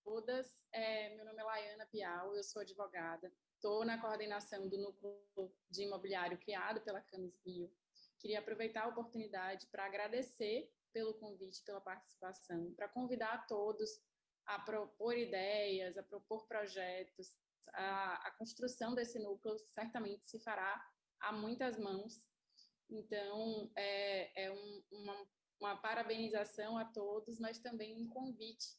S11: todas. É, meu nome é Laiana Piau, eu sou advogada. Estou na coordenação do núcleo de imobiliário criado pela Camis Rio. Queria aproveitar a oportunidade para agradecer pelo convite, pela participação, para convidar a todos a propor ideias, a propor projetos. A, a construção desse núcleo certamente se fará a muitas mãos. Então, é, é um, uma, uma parabenização a todos, mas também um convite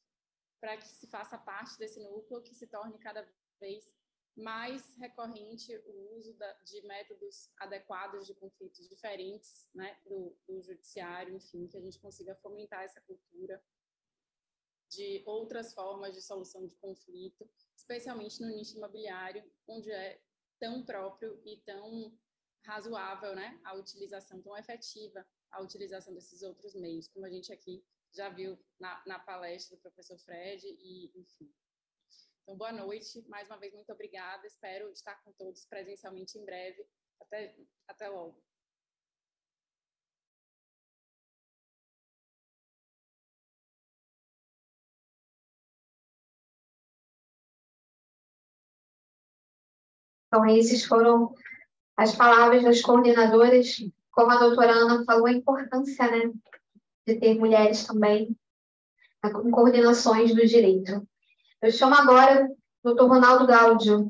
S11: para que se faça parte desse núcleo, que se torne cada vez mais recorrente o uso da, de métodos adequados de conflitos diferentes né, do, do judiciário, enfim, que a gente consiga fomentar essa cultura de outras formas de solução de conflito, especialmente no nicho imobiliário, onde é tão próprio e tão razoável né, a utilização, tão efetiva a utilização desses outros meios, como a gente aqui já viu na, na palestra do professor Fred, e enfim. Então, boa noite, mais uma vez, muito obrigada, espero estar com todos presencialmente em breve. Até, até logo.
S1: Então, esses foram as palavras das coordenadoras, como a doutora Ana falou, a importância né, de ter mulheres também em coordenações do direito. Eu chamo agora o doutor Ronaldo Gaudio,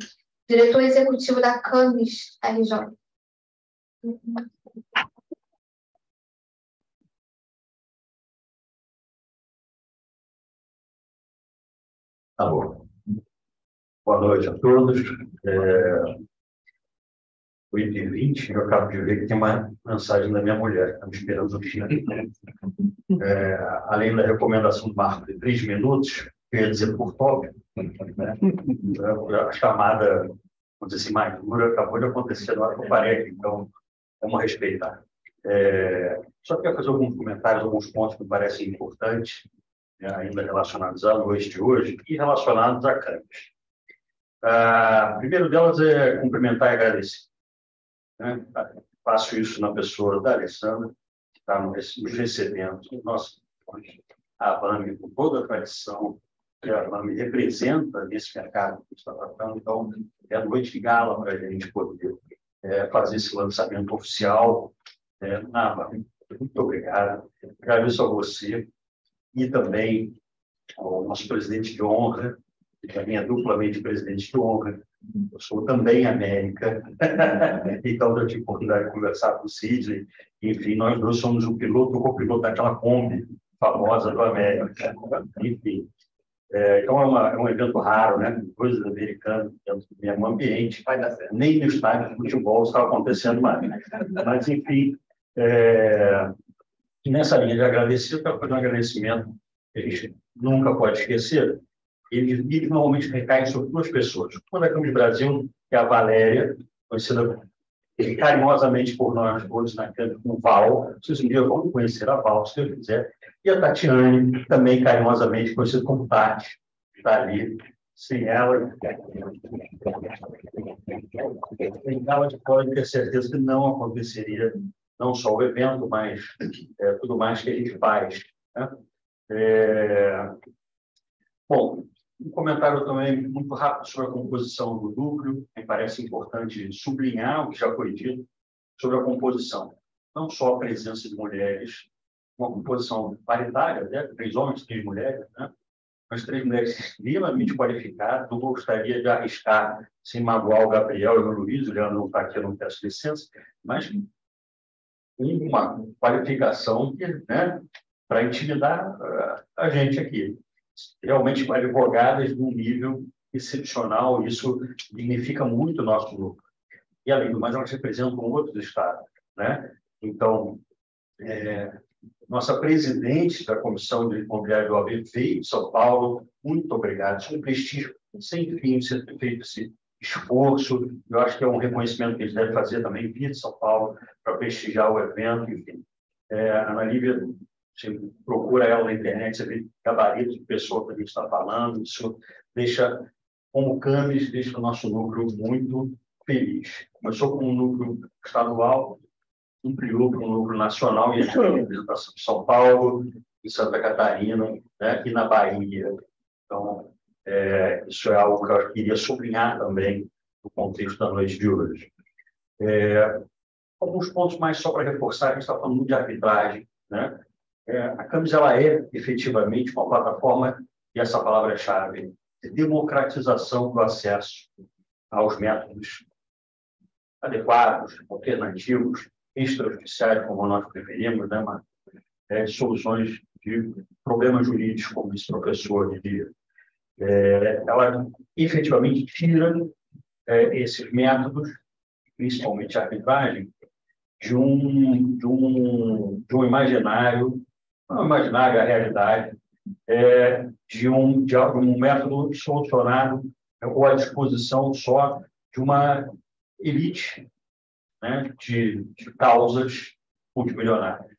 S1: diretor executivo da CAMES RJ.
S8: Tá bom. Boa noite a todos. É... 8 e 20 eu acabo de ver que tem uma mensagem da minha mulher, está me esperando no fim. É, além da recomendação do marco de três minutos, quer dizer por top, né? a chamada, vamos dizer assim, mais dura acabou de acontecer na hora que eu parei então vamos respeitar. É, só queria fazer alguns comentários, alguns pontos que me parecem importantes, né, ainda relacionados à noite de hoje e relacionados à Campos. Ah, primeiro delas é cumprimentar e agradecer. Né? Faço isso na pessoa da Alessandra, que está nos recebendo. Nossa, a ABAME, com toda a tradição que a ABAME representa nesse mercado que está tratando, então é noite de gala para a gente poder é, fazer esse lançamento oficial é, na ABAME. Muito obrigado. Agradeço a você e também ao nosso presidente de honra, que também é duplamente presidente de honra. Eu sou também América, então eu tive a oportunidade de conversar com o Sidney. Enfim, nós dois somos o piloto o copiloto daquela Kombi famosa do América. Enfim, é, então é, uma, é, um evento raro, né? Coisas americanas dentro do mesmo ambiente. Nem no estádio de futebol está acontecendo mais. Mas, enfim, é, nessa linha de agradecer, eu quero fazer um agradecimento que a gente nunca pode esquecer, ele, ele normalmente recai sobre duas pessoas. Uma da Câmara Brasil, que é a Valéria, conhecida carinhosamente por nós todos na Câmara como Val. Vocês um dia vão conhecer a Val, se Deus quiser. E a Tatiane, também carinhosamente conhecida como Tati, está ali. Sem ela, ela pode ter certeza que não aconteceria não só o evento, mas é, tudo mais que a gente faz. Né? É... Bom, um comentário também muito rápido sobre a composição do núcleo, me parece importante sublinhar o que já foi dito sobre a composição. Não só a presença de mulheres, uma composição paritária, né? três homens, três mulheres, né? mas três mulheres extremamente qualificadas. Não gostaria de arriscar, sem magoar o Gabriel e o Luiz, o Leandro não está aqui, eu não peço licença, mas uma qualificação né? para intimidar a gente aqui realmente advogadas de um nível excepcional, isso dignifica muito o nosso grupo. E, além do mais, elas representam outros estados. Né? Então, é, nossa presidente da Comissão de Imobiliário do AB veio de São Paulo, muito obrigado. Isso é um prestígio sem fim você ter feito esse esforço. Eu acho que é um reconhecimento que eles devem fazer também, via de São Paulo, para prestigiar o evento. Enfim, é, Ana Lívia você procura ela na internet, você vê gabarito de pessoa que a gente está falando, isso deixa, como Camis, deixa o nosso núcleo muito feliz. Começou com um núcleo estadual, ampliou para um núcleo nacional, e a gente tem representação em São Paulo, em Santa Catarina né, e na Bahia. Então, É, isso é algo que eu queria sublinhar também no contexto da noite de hoje. É, alguns pontos mais só para reforçar, a gente está falando de arbitragem. Né? É, a Camis ela é efetivamente uma plataforma, e essa palavra-chave, de democratização do acesso aos métodos adequados, alternativos, extrajudiciais, como nós preferimos, né, mas, é, soluções de problemas jurídicos, como esse professor diria. É, ela efetivamente tira é, esses métodos, principalmente a arbitragem, de um, de um, de um imaginário, não imaginário, a realidade, é, de, um, de um método solucionado ou à disposição só de uma elite né, de, de causas multimilionárias.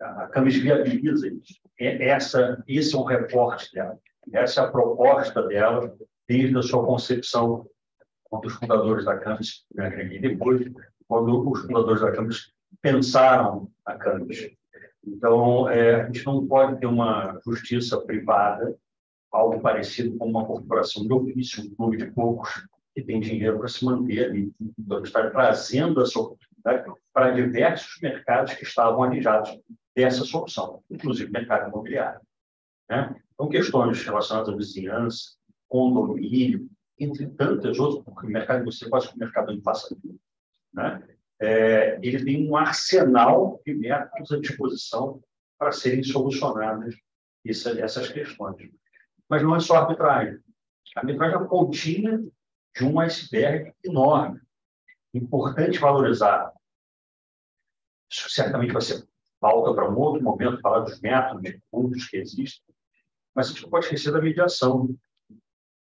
S8: A Camis viabiliza isso. Essa, esse é o reporte dela. Essa é a proposta dela desde a sua concepção quando os fundadores da Camis, né, e depois, quando os fundadores da Camis pensaram a Camis. Então, é, a gente não pode ter uma justiça privada, algo parecido com uma corporação de ofício, um clube de poucos, que tem dinheiro para se manter ali. Então, está trazendo essa oportunidade para diversos mercados que estavam alijados dessa solução, inclusive mercado imobiliário. Né? Então, questões relacionadas à vizinhança, condomínio, entre tantas outras, porque o mercado você quase que o mercado não passa tudo. Né? É, ele tem um arsenal de métodos à disposição para serem solucionadas essa, essas questões. Mas não é só arbitragem. A arbitragem é a pontinha de um iceberg enorme. Importante valorizar. Isso certamente vai ser pauta para um outro momento, falar dos métodos, de pontos que existem. Mas a gente não pode esquecer da mediação.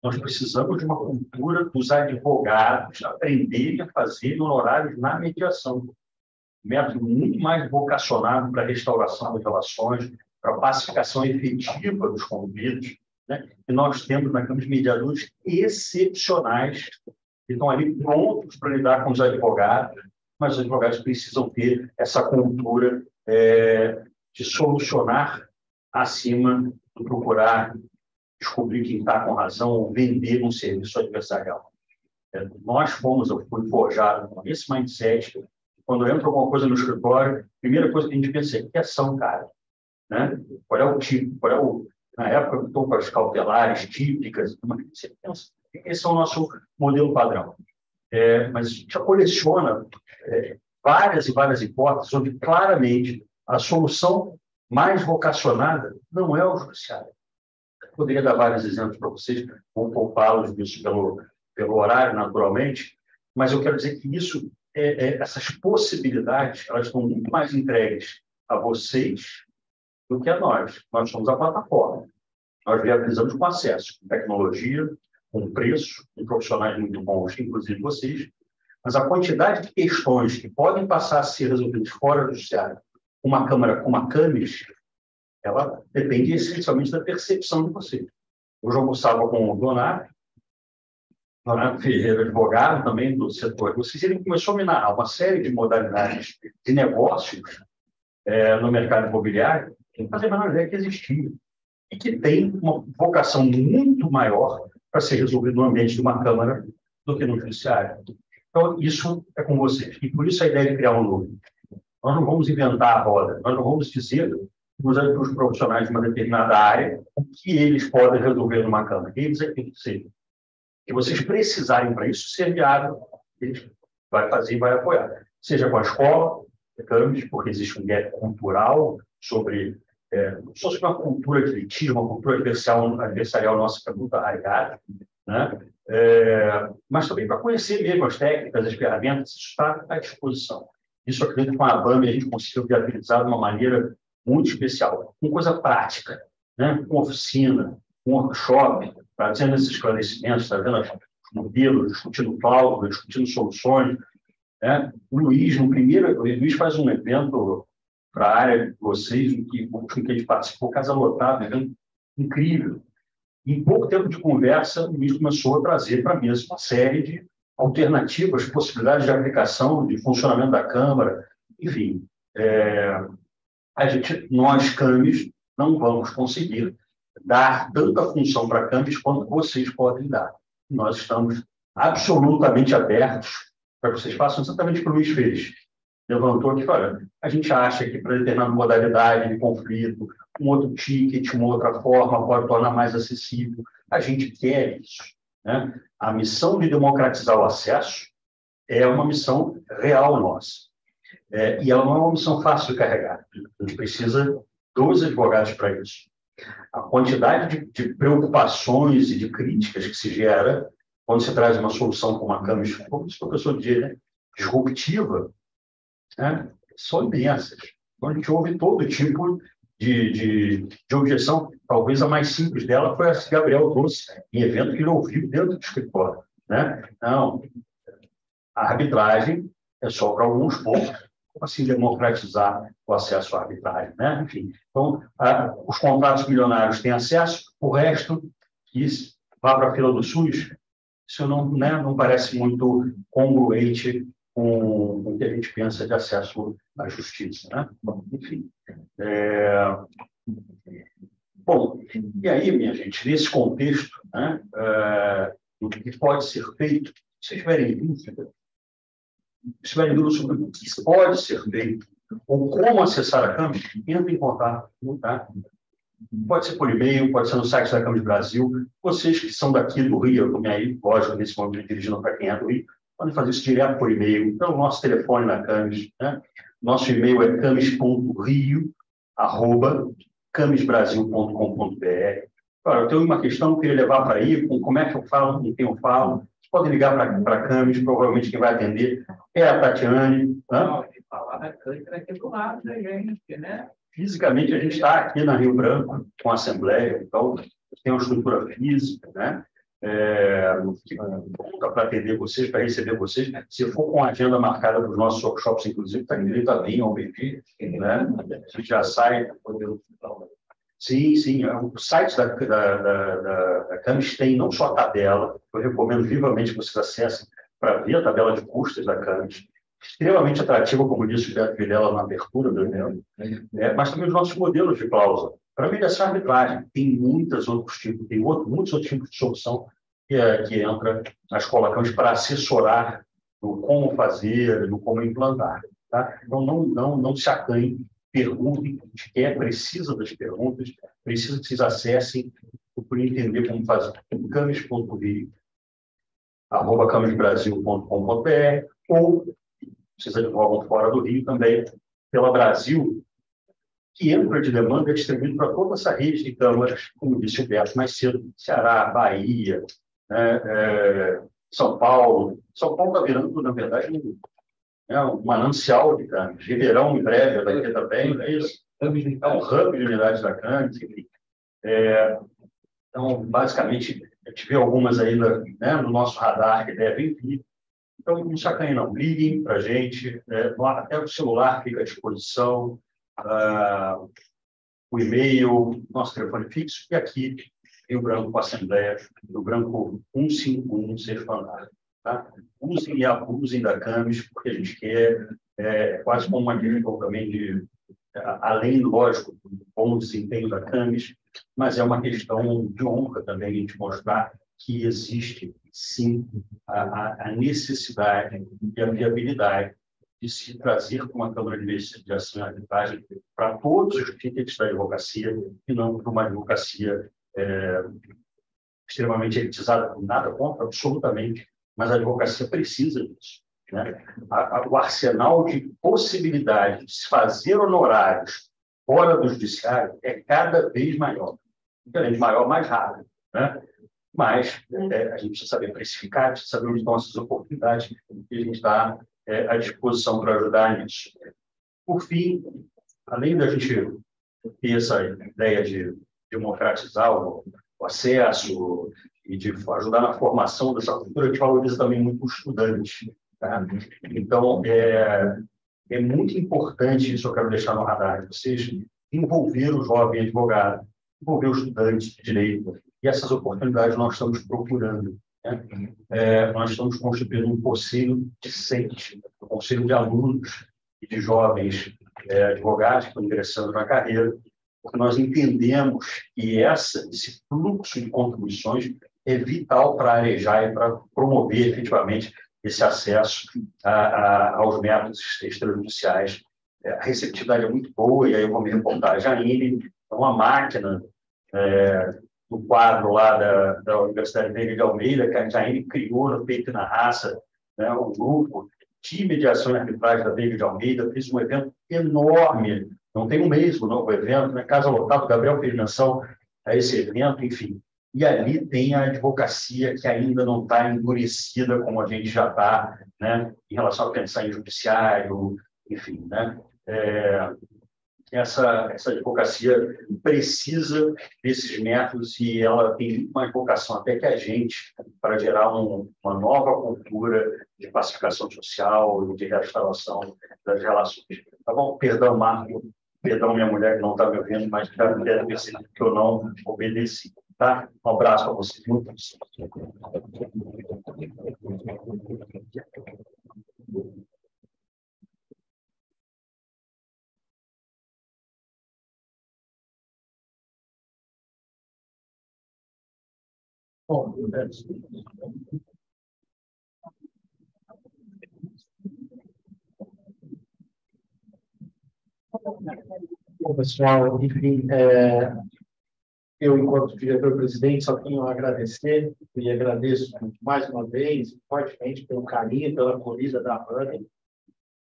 S8: Nós precisamos de uma cultura dos advogados aprenderem a fazer honorários na mediação. Um método muito mais vocacionado para a restauração das relações, para a pacificação efetiva dos conflitos. Né? E nós temos na Câmara de mediadores excepcionais que estão ali prontos para lidar com os advogados, mas os advogados precisam ter essa cultura é, de solucionar acima do procurar descobrir quem está com razão ou vender um serviço adversarial. É, nós fomos, eu fui forjado com esse mindset. Quando entra alguma coisa no escritório, primeira coisa que a gente pensa é que ação, cara. Né? Qual é o tipo? Qual é o... Na época, eu estou com as cautelares típicas. Você pensa, esse é o nosso modelo padrão. É, mas a gente já coleciona é, várias e várias hipóteses onde claramente a solução mais vocacionada não é o judiciário. Poderia dar vários exemplos para vocês, vou poupá-los disso pelo, pelo horário, naturalmente, mas eu quero dizer que isso, é, é, essas possibilidades, elas estão muito mais entregues a vocês do que a nós. Nós somos a plataforma. Nós viabilizamos com acesso, com tecnologia, com preço, com profissionais muito bons, inclusive vocês, mas a quantidade de questões que podem passar a ser resolvidas fora do judiciário, uma Câmara como a CAMES, ela depende essencialmente da percepção de vocês. Hoje eu almoçava com o Donato, Donato Ferreira, advogado também do setor. Vocês, ele começou a me narrar uma série de modalidades de negócios é, no mercado imobiliário que não fazia a menor ideia que existia e que tem uma vocação muito maior para ser resolvido no ambiente de uma Câmara do que no Judiciário. Então, isso é com vocês. E por isso a ideia de criar um novo. Nós não vamos inventar a roda, nós não vamos dizer para os profissionais de uma determinada área o que eles podem resolver numa Câmara. Eles é que tem que ser. Se vocês precisarem para isso ser viável, eles vai fazer e vai apoiar. Seja com a escola, câmara, porque existe um gap cultural sobre é, sobre uma cultura de litígio, uma cultura adversarial, adversarial nossa que é muito arraigada, né? É, mas também para conhecer mesmo as técnicas, as ferramentas, isso está à disposição. Isso, acredito, com a BAME a gente conseguiu viabilizar de uma maneira muito especial, com coisa prática, né? com oficina, com workshop, trazendo esses esclarecimentos, trazendo os modelos, discutindo cláusulas, discutindo soluções. Né? O Luiz, no primeiro, o Luiz faz um evento para a área de vocês, em que, em que gente participou, Casa Lotada, um evento incrível. Em pouco tempo de conversa, o Luiz começou a trazer para a mesa uma série de alternativas, possibilidades de aplicação, de funcionamento da Câmara, enfim. É, a gente, nós, CAMES, não vamos conseguir dar tanta função para a Campus quanto vocês podem dar. Nós estamos absolutamente abertos para que vocês façam exatamente o que o Luiz fez. Levantou aqui, olha, a gente acha que para determinada modalidade de conflito, um outro ticket, uma outra forma pode tornar mais acessível. A gente quer isso. Né? A missão de democratizar o acesso é uma missão real nossa. É, e ela não é uma missão fácil de carregar. A gente precisa dos advogados para isso. A quantidade de, de, preocupações e de críticas que se gera quando se traz uma solução como a Camis, como o professor diz, né? disruptiva, né? são imensas. Então, a gente ouve todo tipo de, de, de, objeção. Talvez a mais simples dela foi a que Gabriel trouxe em evento que ele ouviu dentro do escritório. Né? Não, a arbitragem é só para alguns como assim democratizar o acesso à arbitragem, né? Enfim, então, os contratos milionários têm acesso, o resto que vá para a fila do SUS, isso não, né, não parece muito congruente com o que a gente pensa de acesso à justiça, né? Bom, enfim. É... Bom, e aí, minha gente, nesse contexto, né, é, o que pode ser feito, se vocês tiverem dúvida, estiverem dúvidas sobre o que pode ser feito ou como acessar a Câmara, entre em contato. Tá? Pode ser por e-mail, pode ser no site da Câmara de Brasil. Vocês que são daqui do Rio, eu aí, lógico, nesse momento dirigindo para quem é do Rio, podem fazer isso direto por e-mail, pelo nosso telefone na Camis. Né? Nosso e-mail é camisbrasil.com.br. Agora, eu tenho uma questão que eu queria levar para aí, como é que eu falo, com quem eu falo, podem ligar para a Camis, provavelmente quem vai atender é a Tatiane. Né?
S7: Falar da câmera aqui do lado da gente, né?
S8: Fisicamente, a gente está aqui na Rio Branco, com a Assembleia, então tem uma estrutura física, né? É, para atender vocês, para receber vocês. Se for com agenda marcada para os nossos workshops, inclusive, está direito a vir ao meio né? A gente já sai. Sim, sim. É o site da, da, da, da Camis tem não só a tabela, eu recomendo vivamente que vocês acessem para ver a tabela de custos da Camis, extremamente atrativa, como disse o Vilela na abertura do evento, é, mas também os nossos modelos de cláusula. Para mediação arbitragem, tem muitos outros tipos, tem outro, muitos outros tipos de solução que, é, que entra na Escola Camis para assessorar no como fazer, no como implantar. Tá? Então, não, não, não se acanhe perguntem, quer, precisa das perguntas, precisa que vocês acessem, procurem entender como fazer. camis.rio, arroba camisbrasil.com.br ou vocês advogam fora do Rio também, pela Brasil, que entra de demanda é distribuído para toda essa rede de câmaras, como disse o Beto mais cedo, Ceará, Bahia, né, é, São Paulo. São Paulo está virando, na verdade, um é um manancial de câmbios. Ribeirão, em breve, vai ter também, é isso? É um hub de unidades da enfim. É, então, basicamente, a gente vê algumas ainda né, no nosso radar que devem vir. Então, não sacanhe não, liguem para a gente, é, até o celular fica à disposição, uh, o e-mail, nosso telefone fixo, e aqui, Rio Branco Assembleia, Rio Branco 151, seja fantástico. Tá? Usem e abusem da Camis, porque a gente quer, é, quase como uma dica também de, além, lógico, do bom desempenho da Camis, mas é uma questão de honra também de mostrar que existe, sim, a, a necessidade e a viabilidade de se trazer uma Câmara de Investigação e Arbitragem para todos os tickets da advocacia e não para uma advocacia é, extremamente elitizada, nada contra, absolutamente, mas a advocacia precisa disso. Né? o arsenal de possibilidades de se fazer honorários fora do judiciário é cada vez maior. Diferente, maior, mais rápido. Né? Mas é, a gente precisa saber precificar, precisa saber onde estão essas oportunidades e a gente está é, à disposição para ajudar nisso. Por fim, além da gente ter essa ideia de democratizar o, o acesso, e de ajudar na formação dessa cultura, a gente valoriza também muito o estudante. Tá? Então, é, é muito importante, isso eu quero deixar no radar de vocês, envolver o jovem advogado, envolver o estudante de direito. E essas oportunidades nós estamos procurando. Né? É, nós estamos constituindo um conselho decente, um conselho de alunos e de jovens é, advogados que estão ingressando na carreira, porque nós entendemos que essa, esse fluxo de contribuições é vital para arejar e para promover efetivamente esse acesso a, a, aos métodos extrajudiciais. É, a receptividade é muito boa, e aí eu vou me reportar a Janine, é uma máquina é, do quadro lá da, da Universidade Veiga de Almeida, que a Jaine criou no Peito na Raça, né, um grupo de mediação e arbitragem da Veiga de Almeida, fez um evento enorme, não tem um mês o novo evento, né, Casa Lotada, Gabriel fez menção a esse evento, enfim. E ali tem a advocacia que ainda não está endurecida como a gente já está, né, em relação a pensar em judiciário, enfim, né. É, essa, essa advocacia precisa desses métodos e ela tem uma advocação até que a gente para gerar um, uma nova cultura de pacificação social e de restauração das relações. Tá bom? Perdão, Marco. Perdão, minha mulher que não está me ouvindo, mas deve perceber que eu não obedeci. Tá? Um abraço vocês. Muito
S4: Bom, Bom, pessoal, enfim, é, eu, enquanto diretor-presidente, só tenho a agradecer e agradeço mais uma vez, fortemente, pelo carinho, pela acolhida da.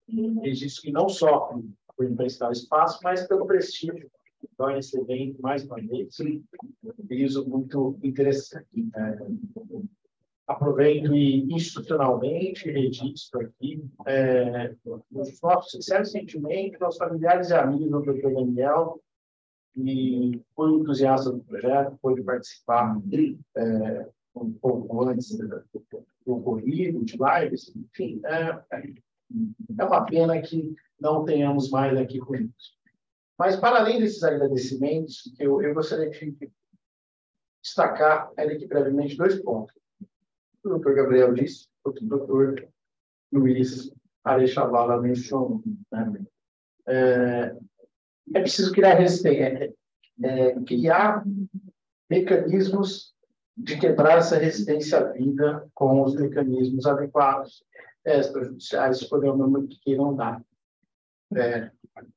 S4: E registro que não só por emprestar espaço, mas pelo prestígio torna esse evento, mais uma vez, um muito interessante. Né? Aproveito e institucionalmente registro aqui é, os nossos sinceros sentimentos aos familiares e amigos do Dr. Daniel, que foi um entusiasta do projeto, pôde participar é, um pouco antes do, do ocorrido, de lives, enfim, é, é uma pena que não tenhamos mais aqui conosco. Mas, para além desses agradecimentos, eu, eu gostaria de destacar aqui brevemente dois pontos. O doutor Gabriel disse, o doutor Luiz Arechavala mencionou. Né? É, é preciso criar, é, é, criar mecanismos de quebrar essa resistência à vida com os mecanismos adequados extrajudiciais, se for o nome que queiram dar. É,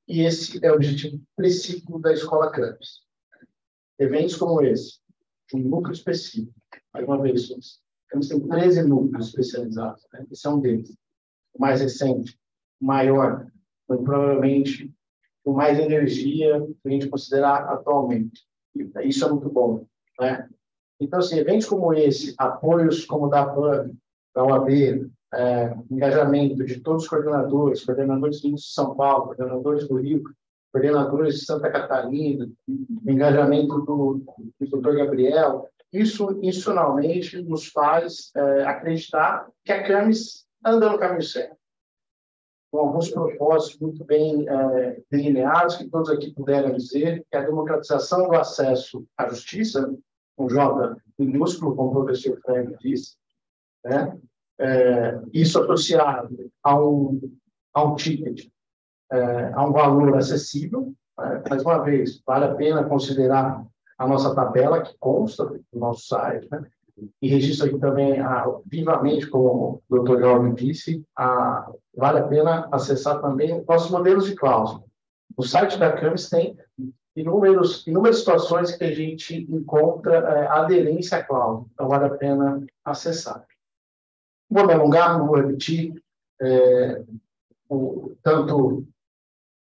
S4: e esse é o objetivo principal da Escola Campus. Eventos como esse, um núcleo específico, mais uma vez, temos 13 núcleos especializados, né? esse é um deles. O mais recente, o maior, foi provavelmente o mais energia que a gente considerar atualmente. Isso é muito bom. Né? Então, assim, eventos como esse, apoios como o da PAN, da UAB, é, engajamento de todos os coordenadores, coordenadores do São Paulo, coordenadores do Rio, coordenadores de Santa Catarina, engajamento do, do Dr. Gabriel, isso institucionalmente nos faz é, acreditar que a CAMES anda no caminho certo, com alguns propósitos muito bem é, delineados, que todos aqui puderam dizer, que a democratização do acesso à justiça, com J minúsculo, como o professor Frank disse, né? é, isso associado a um, a um ticket, é, a um valor acessível. É, mais uma vez, vale a pena considerar a nossa tabela, que consta do nosso site, né? E registro aqui também, a, vivamente, como o Dr. Jorge disse, a, vale a pena acessar também nossos modelos de cláusula. O site da Camis tem inúmeros, inúmeras situações que a gente encontra é, aderência à cláusula, então vale a pena acessar vou me alongar, não vou repetir. É, o, tanto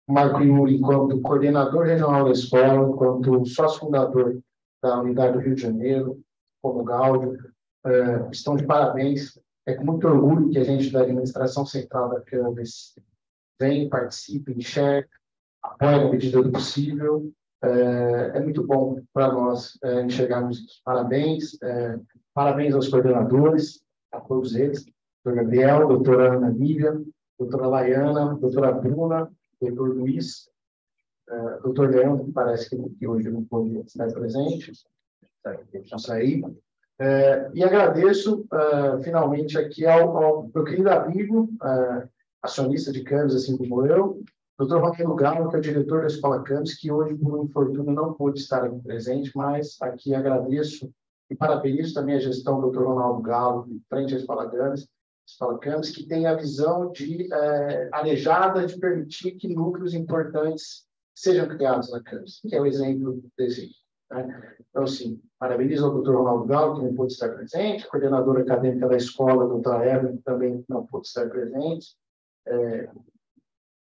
S4: o Marco Yuri, quanto coordenador regional da escola, quanto sócio-fundador da unidade do Rio de Janeiro, como Gáudio, é, estão de parabéns. É com muito orgulho que a gente da administração central da Câmara vem, participe, enxerga, apoia na medida do possível. É, é muito bom para nós é, enxergarmos isso. Parabéns, é, parabéns aos coordenadores, a todos eles, doutor Gabriel, doutora Ana Lívia, doutora Laiana, doutora Bruna, doutor Luiz, doutor Leandro, que parece que hoje não pôde estar presente, deixa sair. Uh, e agradeço uh, finalmente aqui ao, ao meu querido amigo, uh, acionista de câmbios, assim como eu, Dr. Rafael Galo, que é o diretor da Escola Campos, que hoje, por infortúnio, não pôde estar aqui presente, mas aqui agradeço e parabenizo também a gestão do Dr. Ronaldo Galo, frente à Escola Campos, Escola Campos, que tem a visão de é, arejada de permitir que núcleos importantes sejam criados na Campos, que é o exemplo desse. Né? Então, assim, parabenizo ao Dr. Ronaldo Galo, que não pôde estar presente, coordenadora acadêmica da escola, doutora Evelyn, que também não pôde estar presente, é,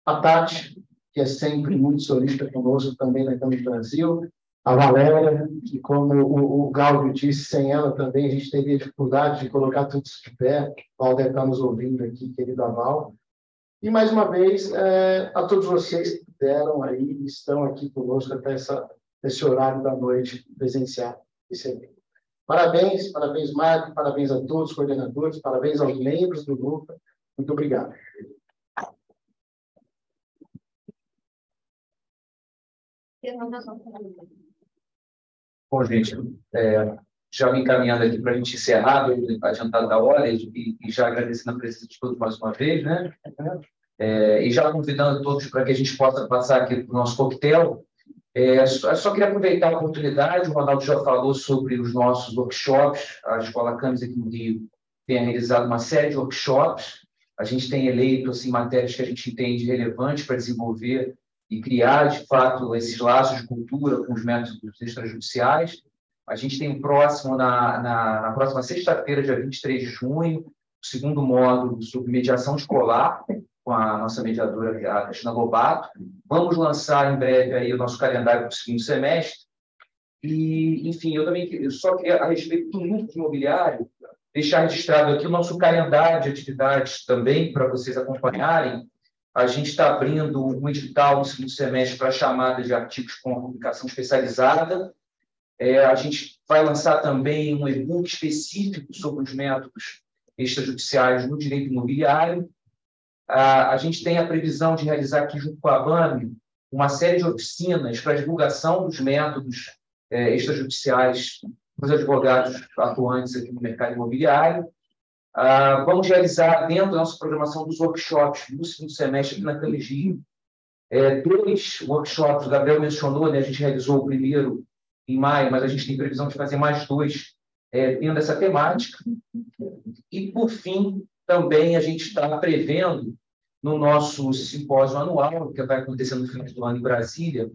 S4: a Tati, que é sempre muito solista conosco também na Câmara do Brasil, a Valéria, que, como o, o disse, sem ela também a gente teria dificuldade de colocar tudo isso de pé. O Val deve estar nos ouvindo aqui, querido Aval. E, mais uma vez, é, a todos vocês que puderam aí, estão aqui conosco até essa, esse horário da noite presenciar esse evento. Parabéns, parabéns, Marco, parabéns a todos os coordenadores, parabéns aos membros do grupo. Muito obrigado.
S7: Bom, gente, é, já me encaminhando aqui para a gente encerrar, adiantado da hora, e, e, já agradecendo a presença de todos mais uma vez, né? É, e já convidando todos para que a gente possa passar aqui o nosso coquetel. É, só, só, queria aproveitar a oportunidade, o Ronaldo já falou sobre os nossos workshops, a Escola Camis aqui no Rio tem realizado uma série de workshops, a gente tem eleito assim, matérias que a gente entende relevantes para desenvolver e criar, de fato, esses laços de cultura com os métodos extrajudiciais. A gente tem próximo, na, na, na próxima sexta-feira, dia 23 de junho, o segundo módulo sobre mediação escolar, com a nossa mediadora, a Cristina Lobato. Vamos lançar em breve aí o nosso calendário para o segundo semestre. E, enfim, eu também só queria, a respeito do núcleo imobiliário, deixar registrado aqui o nosso calendário de atividades também, para vocês acompanharem. A gente está abrindo um edital no segundo semestre para chamada de artigos com publicação especializada. É, a gente vai lançar também um e-book específico sobre os métodos extrajudiciais no direito imobiliário. A, gente tem a previsão de realizar aqui, junto com a BAMI, uma série de oficinas para divulgação dos métodos é, extrajudiciais para os advogados atuantes aqui no mercado imobiliário. Ah, vamos realizar, dentro da nossa programação dos workshops no segundo semestre aqui na Calegio, é, dois workshops, o Gabriel mencionou, né, a gente realizou o primeiro em maio, mas a gente tem previsão de fazer mais dois é, dentro dessa temática. E, por fim, também a gente está prevendo, no nosso simpósio anual, que vai acontecer no final do ano em Brasília,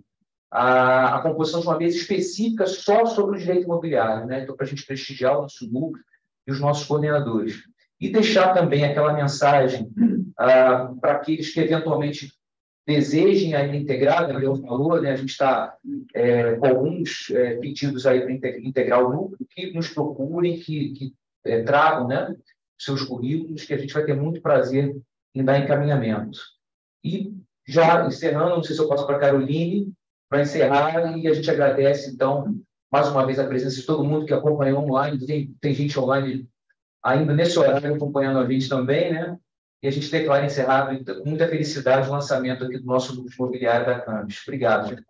S7: a, a composição de uma mesa específica só sobre o direito imobiliário, né? então, para a gente prestigiar o nosso núcleo e os nossos coordenadores. E deixar também aquela mensagem ah, para aqueles que eventualmente desejem ainda integrar, Gabriel falou, né, a gente está é, com alguns é, pedidos aí para integrar o núcleo, que nos procurem, que, que é, tragam né, seus currículos, que a gente vai ter muito prazer em dar encaminhamento. E já encerrando, não sei se eu posso para a Caroline, para encerrar, e a gente agradece, então, mais uma vez a presença de todo mundo que acompanhou online, tem, tem gente online ainda nesse horário acompanhando a gente também, né? E a gente declara encerrado com muita felicidade o lançamento aqui do nosso grupo imobiliário da Campos. Obrigado.